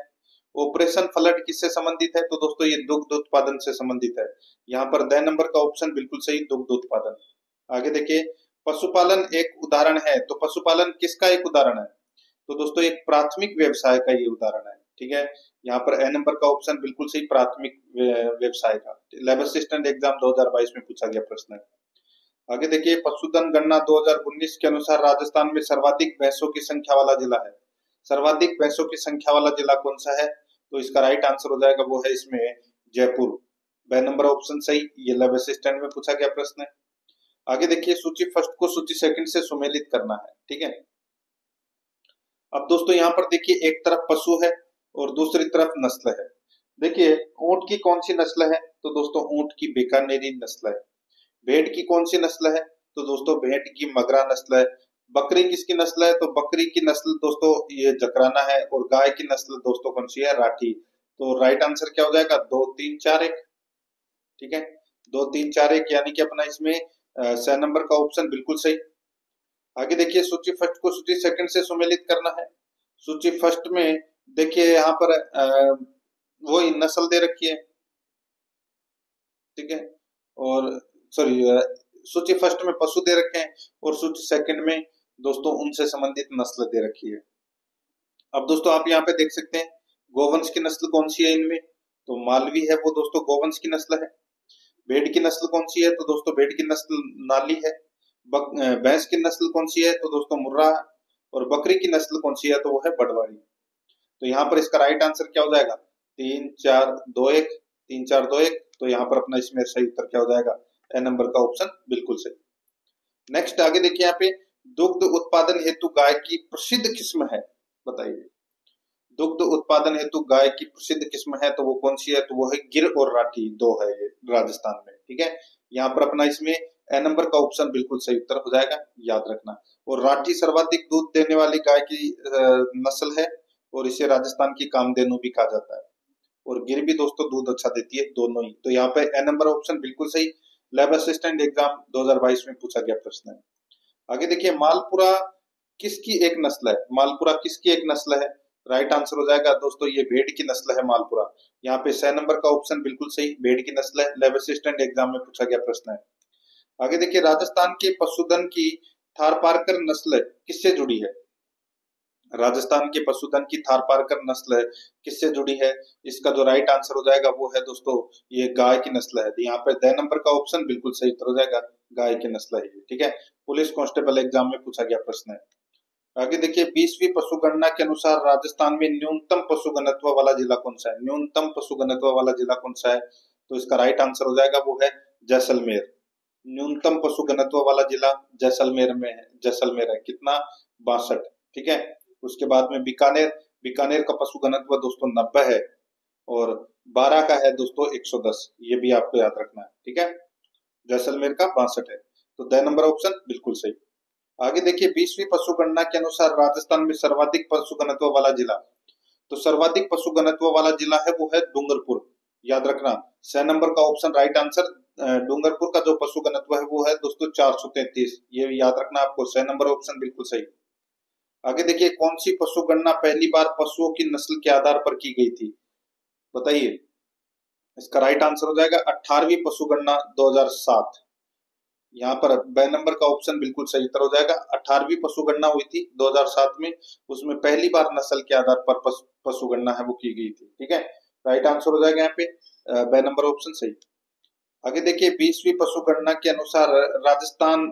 ऑपरेशन फ्लड किससे संबंधित है? तो दोस्तों, ये दुग्ध उत्पादन से संबंधित है। यहाँ पर द नंबर का ऑप्शन बिल्कुल सही, दुग्ध उत्पादन। आगे देखिए, पशुपालन एक उदाहरण है। तो पशुपालन किसका एक उदाहरण है? तो दोस्तों, एक प्राथमिक व्यवसाय का ये उदाहरण है, ठीक है? यहाँ पर ए नंबर का ऑप्शन बिल्कुल सही प्राथमिक व्यवसाय का लेबर असिस्टेंट एग्ज़ाम 2022 में पूछा गया प्रश्न है। आगे देखिए, पशुधन गणना 2019 के अनुसार राजस्थान में सर्वाधिक भैंसों की संख्या वाला जिला है। सर्वाधिक भैंसों की संख्या वाला जिला कौन सा है? तो इसका राइट आंसर हो जाएगा, वो है इसमें जयपुर। नंबर ऑप्शन सही, ये लेबर असिस्टेंट में पूछा गया प्रश्न है। आगे देखिए, सूची फ़र्स्ट को सूची सेकंड से सुमेलित करना है, ठीक है? अब दोस्तों यहाँ पर देखिए एक तरफ़ पशु है और दूसरी तरफ़ नस्ल है। देखिए, ऊँट की कौन सी नस्ल है? तो दोस्तों ऊँट की बीकानेरी नस्ल है। भेड़ की कौन सी नस्ल है? तो दोस्तों भेड़ की मगरा नस्ल है। बकरी किसकी नस्ल है? तो बकरी की नस्ल दोस्तों ये जकराना है और गाय की नस्ल दोस्तों कौन सी है? राठी। तो राइट आंसर क्या हो जाएगा? दो, तीन, चार, एक। ठीक है? दो, तीन, चार, एक, यानी कि अपना इसमें स नंबर का ऑप्शन बिल्कुल सही। आगे देखिए, सूची फ़र्स्ट को सूची सेकंड से सुमेलित करना है। सूची फ़र्स्ट में देखिए, यहाँ पर वो नस्ल दे रखी है। ठीक है? और सॉरी सूची फ़र्स्ट में पशु दे रखे हैं और सूची सेकंड में दोस्तों उनसे संबंधित नस्ल दे रखी है। अब दोस्तों, आप यहाँ पे देख सकते हैं, गोवंश की नस्ल कौन सी है इनमें? तो मालवी है वो दोस्तों, गोवंश की नस्ल है। भेड़ की नस्ल कौन सी है? तो दोस्तों भेड़ की नस्ल नाली है। भैंस की नस्ल कौन सी है? तो दोस्तों मुर्रा और बकरी की नस्ल कौन सी है? तो वो है बड़वाड़ी तो यहाँ पर इसका राइट आंसर क्या हो जाएगा? तीन, चार, दो, एक। तीन, चार, दो, एक। तो यहाँ पर अपना इसमें सही उत्तर क्या हो जाएगा? ए नंबर का ऑप्शन बिल्कुल सही। नेक्स्ट आगे देखिए यहाँ पे, दुग्ध उत्पादन हेतु गाय की प्रसिद्ध किस्म है। बताइए। दुग्ध उत्पादन हेतु गाय की प्रसिद्ध किस्म है तो वो कौन सी है? तो वो है गिर और राठी, दो है ये, राजस्थान में, ठीक है? यहाँ पर अपना इसमें ए नंबर का ऑप्शन बिल्कुल सही उत्तर हो जाएगा, याद रखना। और राठी सर्वाधिक दूध देने वाली गाय की नस्ल है और इसे राजस्थान की कामधेनु भी कहा जाता है। और गिर भी दोस्तों दूध अच्छा देती है, दोनों ही। तो यहाँ पे ए नंबर ऑप्शन बिल्कुल सही। लैब असिस्टेंट एग्ज़ाम 2022 में पूछा गया प्रश्न है। आगे देखिए, मालपुरा किसकी एक नस्ल है? मालपुरा किसकी एक नस्ल है? राइट आंसर हो जाएगा, दोस्तों, ये भेड़ की नस्ल है मालपुरा। यहाँ पे छह नंबर का ऑप्शन बिल्कुल सही, भेड़ की नस्ल है। लेब असिस्टेंट एग्ज़ाम में पूछा गया प्रश्न है। आगे देखिए, राजस्थान के पशुधन की थारपारकर नस्ल किससे जुड़ी है? राजस्थान के पशुधन की थारपारकर नस्ल किससे जुड़ी है? इसका जो राइट आंसर हो जाएगा वो है दोस्तों, ये गाय की नस्ल है। यहाँ पे द नंबर का ऑप्शन बिल्कुल सही उत्तर हो जाएगा, गाय की नस्ल है ठीक है? पुलिस कांस्टेबल एग्ज़ाम में पूछा गया प्रश्न है। आगे देखिए, बीसवीं पशु गणना के अनुसार राजस्थान में न्यूनतम पशु घनत्व वाला जिला कौन सा है? न्यूनतम पशु घनत्व वाला जिला कौन सा है? तो इसका राइट आंसर हो जाएगा, वो है जैसलमेर। न्यूनतम पशु घनत्व वाला जिला जैसलमेर में है, जैसलमेर है। कितना? बासठ, ठीक है? उसके बाद में बीकानेर। बीकानेर का पशु घनत्व दोस्तों नब्बे है और बारह का है दोस्तों एक सौ दस। ये भी आपको याद रखना है, ठीक है? जैसलमेर का बासठ है। तो द नंबर ऑप्शन, बिल्कुल सही। आगे देखिए, बीसवीं पशु गणना के अनुसार राजस्थान में सर्वाधिक पशु घनत्व वाला जिला। तो सर्वाधिक पशु घनत्व वाला जिला है, वो है डूंगरपुर। याद रखना, छह नंबर का ऑप्शन राइट आंसर डूंगरपुर का जो पशु घनत्व है वो है दोस्तों चार सौ तैतीस। ये याद रखना आपको स नंबर ऑप्शन बिल्कुल सही। आगे देखिए, कौन सी पशु गणना पहली बार पशुओं की नस्ल के आधार पर की गई थी? बताइए। इसका राइट आंसर हो जाएगा, अठारहवीं पशु गणना 2007 यहाँ पर ब नंबर का ऑप्शन बिल्कुल सही उत्तर हो जाएगा। अठारहवीं पशु गणना हुई थी 2007 में, उसमें पहली बार नस्ल के आधार पर पशु गणना है वो की गई थी। ठीक है? राइट आंसर हो जाएगा यहाँ पे ब नंबर ऑप्शन सही। आगे देखिए, बीसवीं पशु गणना के अनुसार, राजस्थान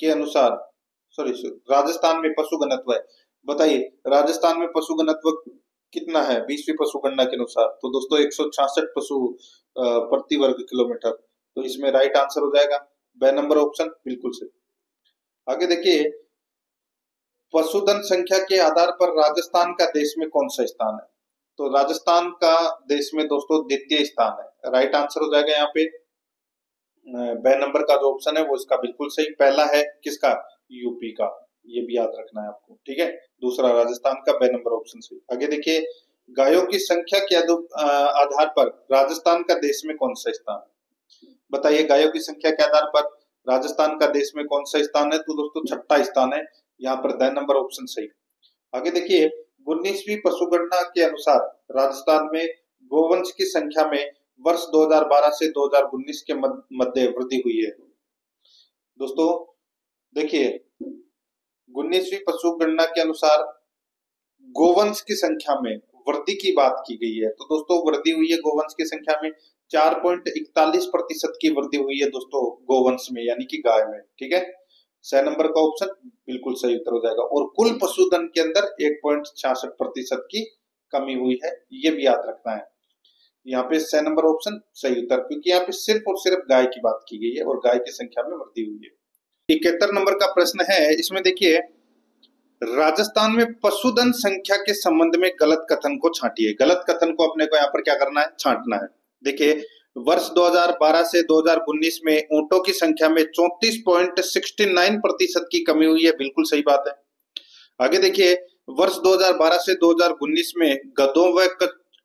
के अनुसार सॉरी राजस्थान में पशु घनत्व है। बताइए, राजस्थान में पशु घनत्व कितना है, बीसवीं पशु गणना के अनुसार? तो दोस्तों, एक पशु प्रति वर्ग किलोमीटर। तो इसमें राइट आंसर हो जाएगा ब नंबर ऑप्शन बिल्कुल सही। आगे देखिए, पशुधन संख्या के आधार पर राजस्थान का देश में कौन सा स्थान है? तो राजस्थान का देश में दोस्तों द्वितीय स्थान है। राइट आंसर हो जाएगा यहाँ पे। ब नंबर का जो ऑप्शन है, वो इसका बिल्कुल सही। पहला है किसका? यूपी का। ये भी याद रखना है आपको, ठीक है? दूसरा, राजस्थान का बे नंबर ऑप्शन सही आगे देखिए, गायों की संख्या के आधार पर राजस्थान का देश में कौन सा स्थान है? बताइए, गायों की संख्या के आधार पर राजस्थान का देश में कौन सा स्थान है? तो दोस्तों, छठा स्थान है। यहाँ पर द नंबर ऑप्शन सही। आगे देखिए उन्नीसवीं पशुगणना के अनुसार राजस्थान में गोवंश की संख्या में वर्ष 2012 से 2019 के मध्य वृद्धि हुई है। दोस्तों, देखिए, उन्नीसवीं पशुगणना के अनुसार गोवंश की संख्या में वृद्धि की बात की गई है। तो दोस्तों, वृद्धि हुई है गोवंश की संख्या में। चार पॉइंट इकतालीस प्रतिशत की वृद्धि हुई है दोस्तों, गोवंश में, यानी कि गाय में, ठीक है? छह नंबर का ऑप्शन बिल्कुल सही उत्तर हो जाएगा। और कुल पशुधन के अंदर एक पॉइंट छियासठ प्रतिशत की कमी हुई है, ये भी याद रखना है। यहाँ पे छह नंबर ऑप्शन सही उत्तर, क्योंकि यहाँ पे सिर्फ़ और सिर्फ़ गाय की बात की गई है और गाय की संख्या में वृद्धि हुई है। इकहत्तर नंबर का प्रश्न है, इसमें देखिए, राजस्थान में पशुधन संख्या के संबंध में गलत कथन को छाटिए। गलत कथन को अपने को यहाँ पर क्या करना है? छांटना है। देखिए वर्ष 2012 से 2019 में ऊंटों की संख्या में 34.69 प्रतिशत की कमी हुई है। बिल्कुल सही बात है। आगे देखिए, वर्ष 2012 से 2019 में गधों व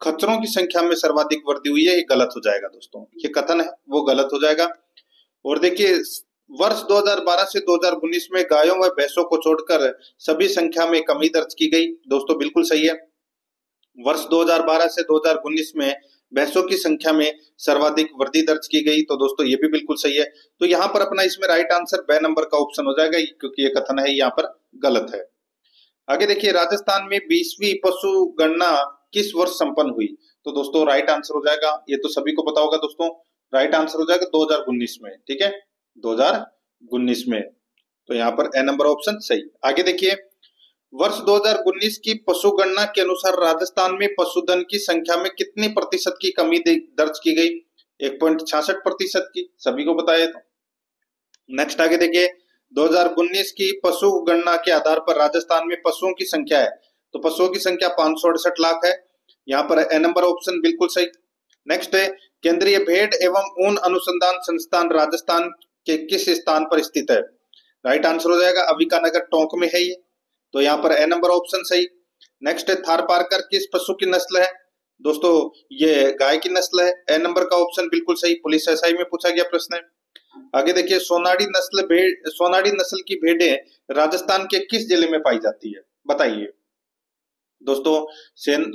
खच्चरों की संख्या में सर्वाधिक वृद्धि हुई है। ये गलत हो जाएगा दोस्तों। ये कथन है, वो गलत हो जाएगा। और देखिए, वर्ष 2012 से 2019 में गायों व भैंसों को छोड़कर सभी संख्या में कमी दर्ज की गई। दोस्तों, बिल्कुल सही है। वर्ष 2012 से 2019 में भैंसों की संख्या में सर्वाधिक वृद्धि दर्ज की गई। तो दोस्तों, ये भी बिल्कुल सही है। तो यहाँ पर अपना इसमें राइट आंसर ब नंबर का ऑप्शन हो जाएगा, क्योंकि ये कथन है, यहाँ पर गलत है। आगे देखिए, राजस्थान में बीसवीं पशु गणना किस वर्ष संपन्न हुई? तो दोस्तों राइट आंसर हो जाएगा। ये तो सभी को पता होगा दोस्तों। राइट आंसर हो जाएगा दो हज़ार उन्नीस में, ठीक है? दो हज़ार उन्नीस में। तो यहाँ पर ए नंबर ऑप्शन सही। आगे देखिए वर्ष 2019 की पशु गणना के अनुसार राजस्थान में पशुधन की संख्या में कितनी प्रतिशत की कमी दर्ज की गई? एक पॉइंट छियासठ प्रतिशत की। सभी को बताया तो। नेक्स्ट आगे देखिए। 2019 की पशु गणना के आधार पर राजस्थान में पशुओं की संख्या है। तो पशुओं की संख्या पाँच लाख है। यहाँ पर ए नंबर ऑप्शन बिल्कुल सही। नेक्स्ट है, केंद्रीय भेड़ एवं ऊन अनुसंधान संस्थान राजस्थान के किस स्थान पर स्थित है? राइट आंसर हो जाएगा अविका नगर टोंक में है ये। तो यहाँ पर ए नंबर ऑप्शन सही। नेक्स्ट है, थार पारकर किस पशु की नस्ल है? दोस्तों, ये गाय की नस्ल है। ए नंबर का ऑप्शन बिल्कुल सही, पुलिस एसआई में पूछा गया प्रश्न है। आगे देखिए, सोनाड़ी नस्ल भेड़ सोनाड़ी नस्ल की भेड़ें राजस्थान के किस ज़िले में पाई जाती है? बताइए। दोस्तों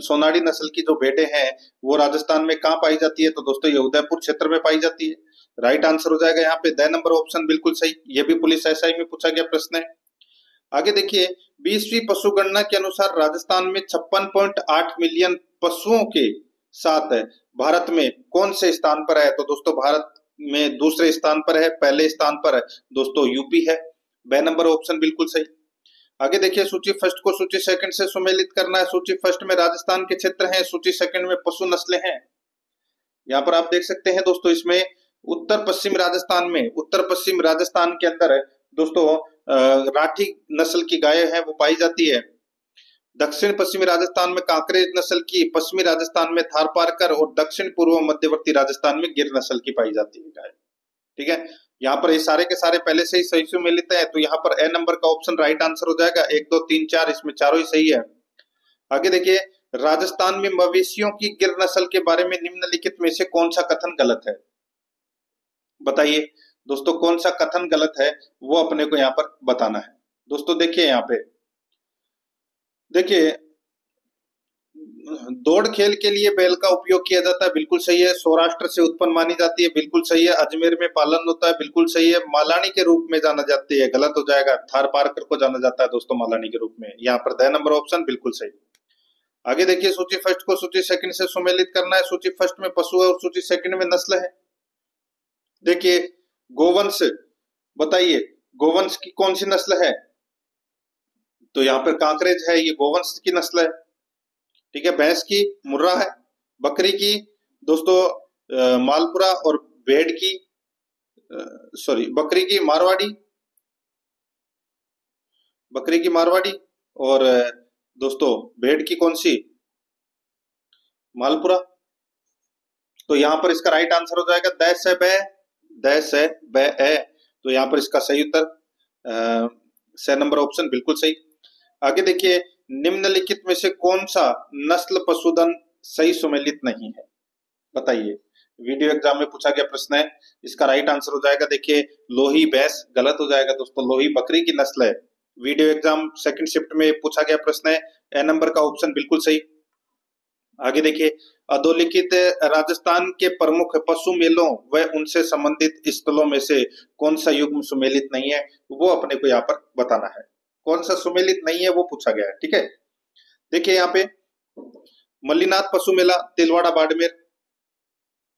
सोनाड़ी नस्ल की जो भेड़ें हैं, वो राजस्थान में कहाँ पाई जाती है? तो दोस्तों, ये उदयपुर क्षेत्र में पाई जाती है। राइट आंसर हो जाएगा यहाँ पे। द नंबर ऑप्शन बिल्कुल सही, ये भी पुलिस एसआई में पूछा गया प्रश्न है। आगे देखिए बीसवीं पशु गणना के अनुसार राजस्थान में छप्पन पॉइंट आठ मिलियन पशुओं के साथ भारत में कौन से स्थान पर है? तो दोस्तों, भारत में दूसरे स्थान पर है, पहले स्थान पर है। दोस्तों, यूपी है। ब नंबर ऑप्शन बिल्कुल सही। आगे देखिए, सूची फ़र्स्ट को सूची सेकंड से सुमेलित करना है। सूची फ़र्स्ट में राजस्थान के क्षेत्र हैं, सूची सेकंड में पशु नस्लें हैं। यहाँ पर आप देख सकते हैं दोस्तों, इसमें उत्तर पश्चिम राजस्थान में, उत्तर पश्चिम राजस्थान के अंदर दोस्तों राठी नस्ल की गाय है, वो पाई जाती है। दक्षिण पश्चिमी राजस्थान में कांकरेज नस्ल की, पश्चिमी राजस्थान में थारपारकर और दक्षिण पूर्व मध्यवर्ती राजस्थान में गिर नस्ल की पाई जाती है गाय। ठीक है? यहाँ पर ये सारे के सारे पहले से ही सही से मिलित है तो यहाँ पर ए नंबर का ऑप्शन राइट आंसर हो जाएगा। एक, दो, तीन, चार, इसमें चारों ही सही है। आगे देखिए, राजस्थान में मवेशियों की गिर नस्ल के बारे में निम्नलिखित में से कौन सा कथन गलत है? बताइए। दोस्तों, कौन सा कथन गलत है, वो अपने को यहाँ पर बताना है। दोस्तों, देखिए यहाँ पे। देखिए, दौड़ खेल के लिए बैल का उपयोग किया जाता है, बिल्कुल सही है। सौराष्ट्र से उत्पन्न मानी जाती है, बिल्कुल सही है। अजमेर में पालन होता है, बिल्कुल सही है। मालानी के रूप में जाना जाती है, गलत हो जाएगा। थार पारकर को जाना जाता है दोस्तों, मालानी के रूप में। यहाँ पर द नंबर ऑप्शन, बिल्कुल सही। आगे देखिए, सूची फ़र्स्ट को सूची सेकंड से सुमेलित करना है। सूची फ़र्स्ट में पशु है और सूची सेकंड में नस्ल है। देखिए गोवंश, बताइए, गोवंश की कौन सी नस्ल है? तो यहाँ पर कांकरेज है, ये गोवंश की नस्ल है। ठीक है, भैंस की, मुर्रा है, बकरी की, दोस्तों मालपुरा और भेड़ की सॉरी बकरी की मारवाड़ी, बकरी की मारवाड़ी और दोस्तों, भेड़ की कौन सी मालपुरा। तो यहाँ पर इसका राइट आंसर हो जाएगा, दैस है बै दैस है बै है तो यहाँ पर इसका सही उत्तर स नंबर ऑप्शन बिल्कुल सही। आगे देखिए, निम्नलिखित में से कौन सा नस्ल पशुधन सही सुमेलित नहीं है? बताइए। वीडियो एग्ज़ाम में पूछा गया प्रश्न है, इसका राइट आंसर हो जाएगा। देखिए, लोही भैंस गलत हो जाएगा दोस्तों, लोही बकरी की नस्ल है। वीडियो एग्ज़ाम सेकंड शिफ्ट में पूछा गया प्रश्न है, ए नंबर का ऑप्शन बिल्कुल सही। आगे देखिए अधोलिखित राजस्थान के प्रमुख पशु मेलों व उनसे संबंधित स्थलों में से कौन सा युग्म सुमेलित नहीं है, वो अपने को यहाँ पर बताना है। कौन सा सुमेलित नहीं है, वो पूछा गया है, ठीक है? देखिए यहाँ पे, मल्लीनाथ पशु मेला, तिलवाड़ा बाड़मेर,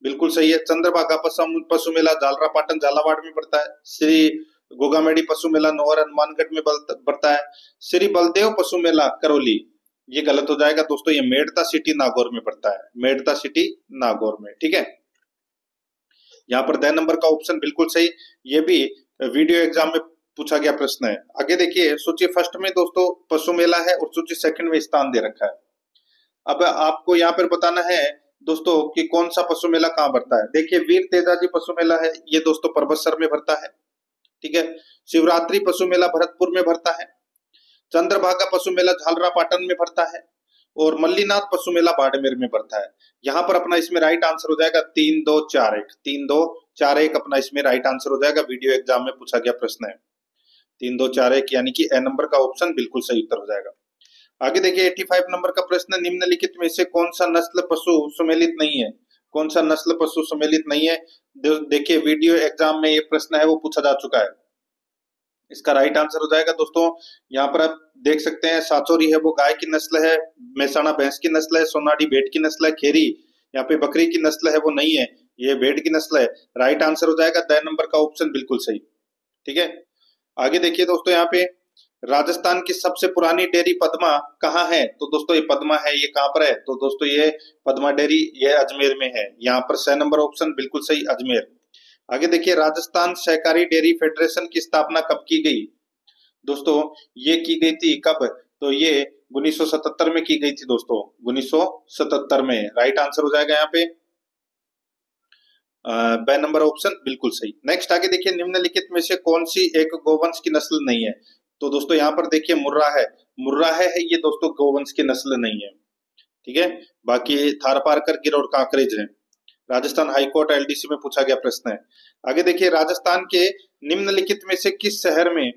बिल्कुल सही है। चंद्रभागा पशु मेला जालरा पाटन झालावाड़ में पड़ता है। श्री गोगामेड़ी पशु मेला, नोहर हनुमानगढ़ में पड़ता है। श्री बलदेव पशु मेला, करौली ये गलत हो जाएगा। दोस्तों, ये मेड़ता सिटी नागौर में पड़ता है। मेड़ता सिटी नागौर में, ठीक है? यहाँ पर द नंबर का ऑप्शन बिल्कुल सही। ये भी वीडियो एग्ज़ाम में पूछा गया प्रश्न है। आगे देखिए, सूची फ़र्स्ट में दोस्तों, पशु मेला है और सूची सेकंड में स्थान दे रखा है। अब आपको यहाँ पर बताना है, दोस्तों, कि कौन सा पशु मेला कहाँ भरता है? देखिए, वीर तेजाजी पशु मेला है। ये दोस्तों परबतसर में भरता है, ठीक है? शिवरात्रि पशु मेला भरतपुर में भरता है। चंद्रभागा पशु मेला झालरा पाटन में भरता है और मल्लीनाथ पशु मेला बाड़मेर में भरता है। यहाँ पर अपना इसमें राइट आंसर हो जाएगा तीन दो चार एक। तीन दो चार एक अपना इसमें राइट आंसर हो जाएगा। वीडियो एग्ज़ाम में पूछा गया प्रश्न है। तीन दो चार एक यानी कि ए नंबर का ऑप्शन बिल्कुल सही उत्तर हो जाएगा। आगे देखिए 85 नंबर का प्रश्न निम्नलिखित में से कौन सा नस्ल पशु सुमेलित नहीं है? कौन सा नस्ल पशु सुमेलित नहीं है? देखिए वीडियो एग्ज़ाम में ये प्रश्न है, वो पूछा जा चुका है। इसका राइट आंसर हो जाएगा। दोस्तों, यहाँ पर आप देख सकते हैं साचोरी है, वो गाय की नस्ल है मेसाना भैंस की नस्ल है, सोनाडी भेड़ की नस्ल है, खेरी, यहाँ पे बकरी की नस्ल है, वो नहीं है, ये भेड़ की नस्ल है। राइट आंसर हो जाएगा, द नंबर का ऑप्शन बिल्कुल सही। ठीक है? आगे देखिए दोस्तों, यहाँ पे राजस्थान की सबसे पुरानी डेयरी पद्मा कहाँ है? तो दोस्तों, ये पद्मा है, ये कहाँ पर है? तो दोस्तों, ये पद्मा डेयरी, ये अजमेर में है। यहाँ पर छह नंबर ऑप्शन बिल्कुल सही, अजमेर। आगे देखिए राजस्थान सहकारी डेयरी फेडरेशन की स्थापना कब की गई? दोस्तों ये की गई थी कब? तो ये 1977 में की गई थी दोस्तों 1977 में। राइट आंसर हो जाएगा यहाँ पे। बे नंबर ऑप्शन बिल्कुल सही। नेक्स्ट आगे देखिए निम्नलिखित में से कौन सी एक गोवंश की नस्ल नहीं है? तो दोस्तों यहाँ पर देखिए मुर्रा है। मुर्रा है, है ये दोस्तों गोवंश की नस्ल नहीं है। ठीक है? बाकी थार पारकर गिर और कांकरेज है। राजस्थान हाईकोर्ट एलडीसी में पूछा गया प्रश्न है। आगे देखिए, राजस्थान के निम्नलिखित में से किस शहर में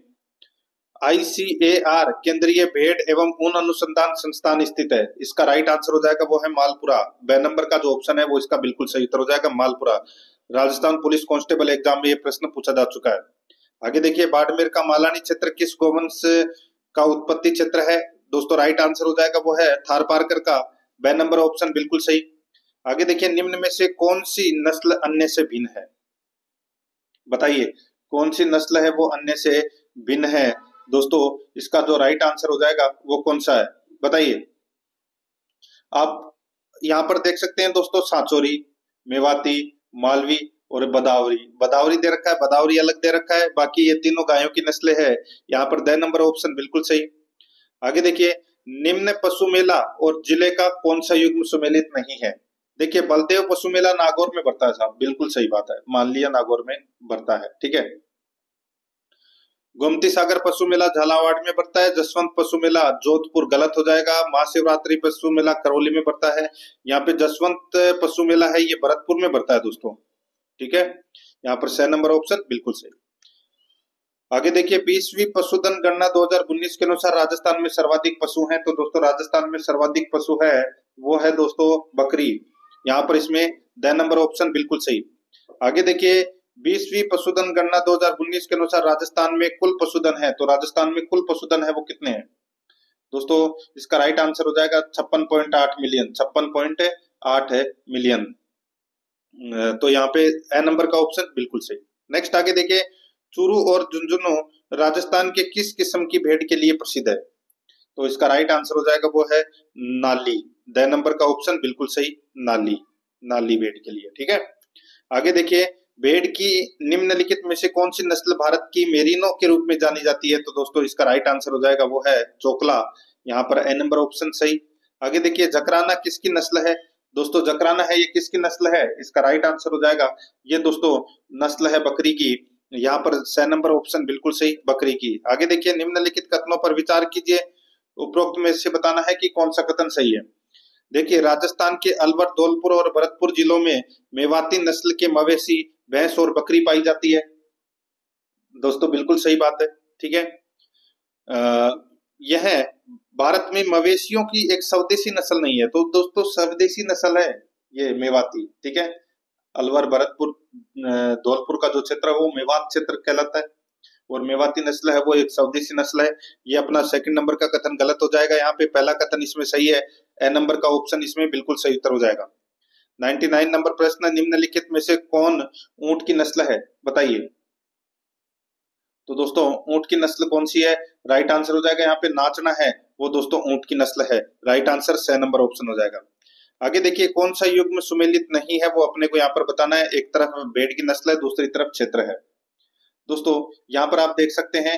आईसीएआर, केंद्रीय भेड़ एवं ऊन अनुसंधान संस्थान स्थित है? इसका राइट आंसर हो जाएगा वो है मालपुरा। बे नंबर का जो ऑप्शन है वो इसका बिल्कुल सही उत्तर हो जाएगा Malpura. Rajasthan police constable exam में ये प्रश्न पूछा जा चुका है। आगे देखिए, बाड़मेर का मालानी क्षेत्र किस गोवंश का उत्पत्ति क्षेत्र है? दोस्तों राइट आंसर हो जाएगा वो है थार पारकर का। बे नंबर ऑप्शन बिल्कुल सही। आगे देखिए, निम्न में से कौन सी नस्ल अन्य से भिन्न है? बताइए, कौन सी नस्ल है वो अन्य से भिन्न है? दोस्तों, इसका जो राइट आंसर हो जाएगा, वो कौन सा है? बताइए। आप यहाँ पर देख सकते हैं दोस्तों, सांचोरी, मेवाती, मालवी और बदावरी। बदावरी दे रखा है, बदावरी अलग दे रखा है, बाकी ये तीनों गायों की नस्लें है। यहाँ पर द नंबर ऑप्शन बिल्कुल सही। आगे देखिए, निम्न पशु मेला और ज़िले का कौन सा युग्म सुमेलित नहीं है? देखिए, बलदेव पशु मेला नागौर में बढ़ता है साहब। बिल्कुल सही बात है। मान लिया नागौर में बढ़ता है, ठीक है? गोमती सागर पशु मेला झालावाड़ में बढ़ता है, जसवंत पशु मेला जोधपुर गलत हो जाएगा, महाशिवरात्रि पशु मेला करौली में बढ़ता है, यहाँ पे जसवंत पशु मेला है, ये भरतपुर में बढ़ता है दोस्तों, ठीक है? यहाँ पर छह नंबर ऑप्शन, बिल्कुल सही। आगे देखिए, बीसवीं पशुधन गणना 2019 के अनुसार राजस्थान में सर्वाधिक पशु हैं तो दोस्तों, राजस्थान में सर्वाधिक पशु है, वो है दोस्तों बकरी। यहाँ पर इसमें द नंबर ऑप्शन बिल्कुल सही। आगे देखिए, बीसवीं पशुधन गणना 2019 के अनुसार राजस्थान में कुल पशुधन है तो राजस्थान में कुल पशुधन है वो कितने हैं? दोस्तों, इसका राइट आंसर हो जाएगा छप्पन पॉइंट आठ मिलियन, छप्पन पॉइंट आठ मिलियन। तो यहाँ पे ए नंबर का ऑप्शन बिल्कुल सही। नेक्स्ट आगे देखिए, चूरू और झुंझुनू राजस्थान के किस किस्म की भेड़ के लिए प्रसिद्ध है? तो इसका राइट आंसर हो जाएगा वो है नाली। द नंबर का ऑप्शन बिल्कुल सही नाली नाली भेड़ के लिए, ठीक है? आगे देखिए भेड़ की निम्नलिखित में से कौन सी नस्ल भारत की मेरिनो के रूप में जानी जाती है? तो दोस्तों, इसका राइट आंसर हो जाएगा, वो है चोकला। यहाँ पर ए नंबर ऑप्शन सही। आगे देखिए, जकराना किसकी नस्ल है? दोस्तों, जकराना है, ये किसकी नस्ल है? इसका राइट आंसर हो जाएगा। ये दोस्तों, नस्ल है बकरी की। यहाँ पर छह नंबर ऑप्शन बिल्कुल सही, बकरी की। आगे देखिए, निम्नलिखित कथनों पर विचार कीजिए। उपरोक्त में से बताना है कि कौन सा कथन सही है। देखिए, राजस्थान के अलवर, धौलपुर और भरतपुर जिलों में मेवाती नस्ल के मवेशी, भैंस और बकरी पाई जाती है। दोस्तों, बिल्कुल सही बात है, ठीक है? यह भारत में मवेशियों की एक स्वदेशी नस्ल नहीं है। तो दोस्तों, स्वदेशी नस्ल है ये मेवाती, ठीक है? अलवर, भरतपुर धौलपुर का जो क्षेत्र है, वो मेवात क्षेत्र कहलाता है। और मेवाती नस्ल है, वो एक स्वदेशी नस्ल है। ये अपना सेकंड नंबर का कथन गलत हो जाएगा। यहाँ पे पहला कथन इसमें सही है। ए नंबर का ऑप्शन इसमें बिल्कुल सही उत्तर हो जाएगा। 99 नंबर प्रश्न निम्नलिखित में से कौन ऊँट की नस्ल है? बताइए। तो दोस्तों, ऊँट की नस्ल कौन सी है? राइट आंसर हो जाएगा, यहाँ पे नाचना है, वो दोस्तों ऊँट की नस्ल है। राइट आंसर छह नंबर ऑप्शन हो जाएगा। आगे देखिए, कौन सा युग में सुमेलित नहीं है, वो अपने को यहाँ पर बताना है। एक तरफ़ बेड की नस्ल है, दूसरी तरफ़ क्षेत्र है। दोस्तों, यहाँ पर आप देख सकते हैं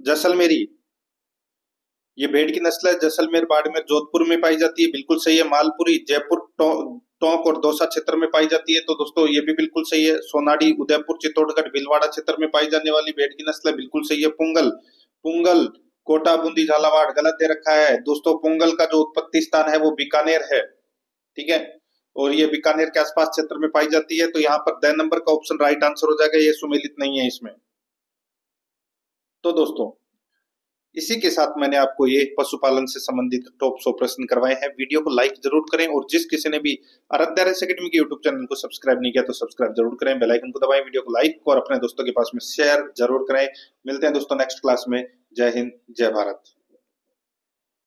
जैसलमेरी ये भेड़ की नस्ल है जैसलमेर, बाड़मेर, जोधपुर में पाई जाती है। बिल्कुल सही है। मालपुरी, जयपुर टोंक और दौसा क्षेत्र में पाई जाती है। तो दोस्तों, ये भी बिल्कुल सही है। सोनाडी, उदयपुर, चित्तौड़गढ़ भिलवाड़ा क्षेत्र में पाई जाने वाली भेड़ की नस्ल है बिल्कुल सही है। पुंगल पुंगल, कोटा, बूंदी, झालावाड़, गलत दे रखा है। दोस्तों, पुंगल का जो उत्पत्ति स्थान है, वो बीकानेर है। ठीक है? और ये बीकानेर के आसपास क्षेत्र में पाई जाती है। तो यहाँ पर द नंबर का ऑप्शन राइट आंसर हो जाएगा। ये सुमेलित नहीं है इसमें। तो दोस्तों इसी के साथ मैंने आपको ये पशुपालन से संबंधित टॉप सौ प्रश्न करवाए हैं। वीडियो को लाइक ज़रूर करें और जिस किसी ने भी आराध्या रेस अकेडमी के यूट्यूब चैनल को सब्सक्राइब नहीं किया तो सब्सक्राइब ज़रूर करें। बेलाइकन को दबाएँ, वीडियो को लाइक और अपने दोस्तों के पास में शेयर ज़रूर करें। मिलते हैं दोस्तों नेक्स्ट क्लास में। जय हिंद, जय भारत।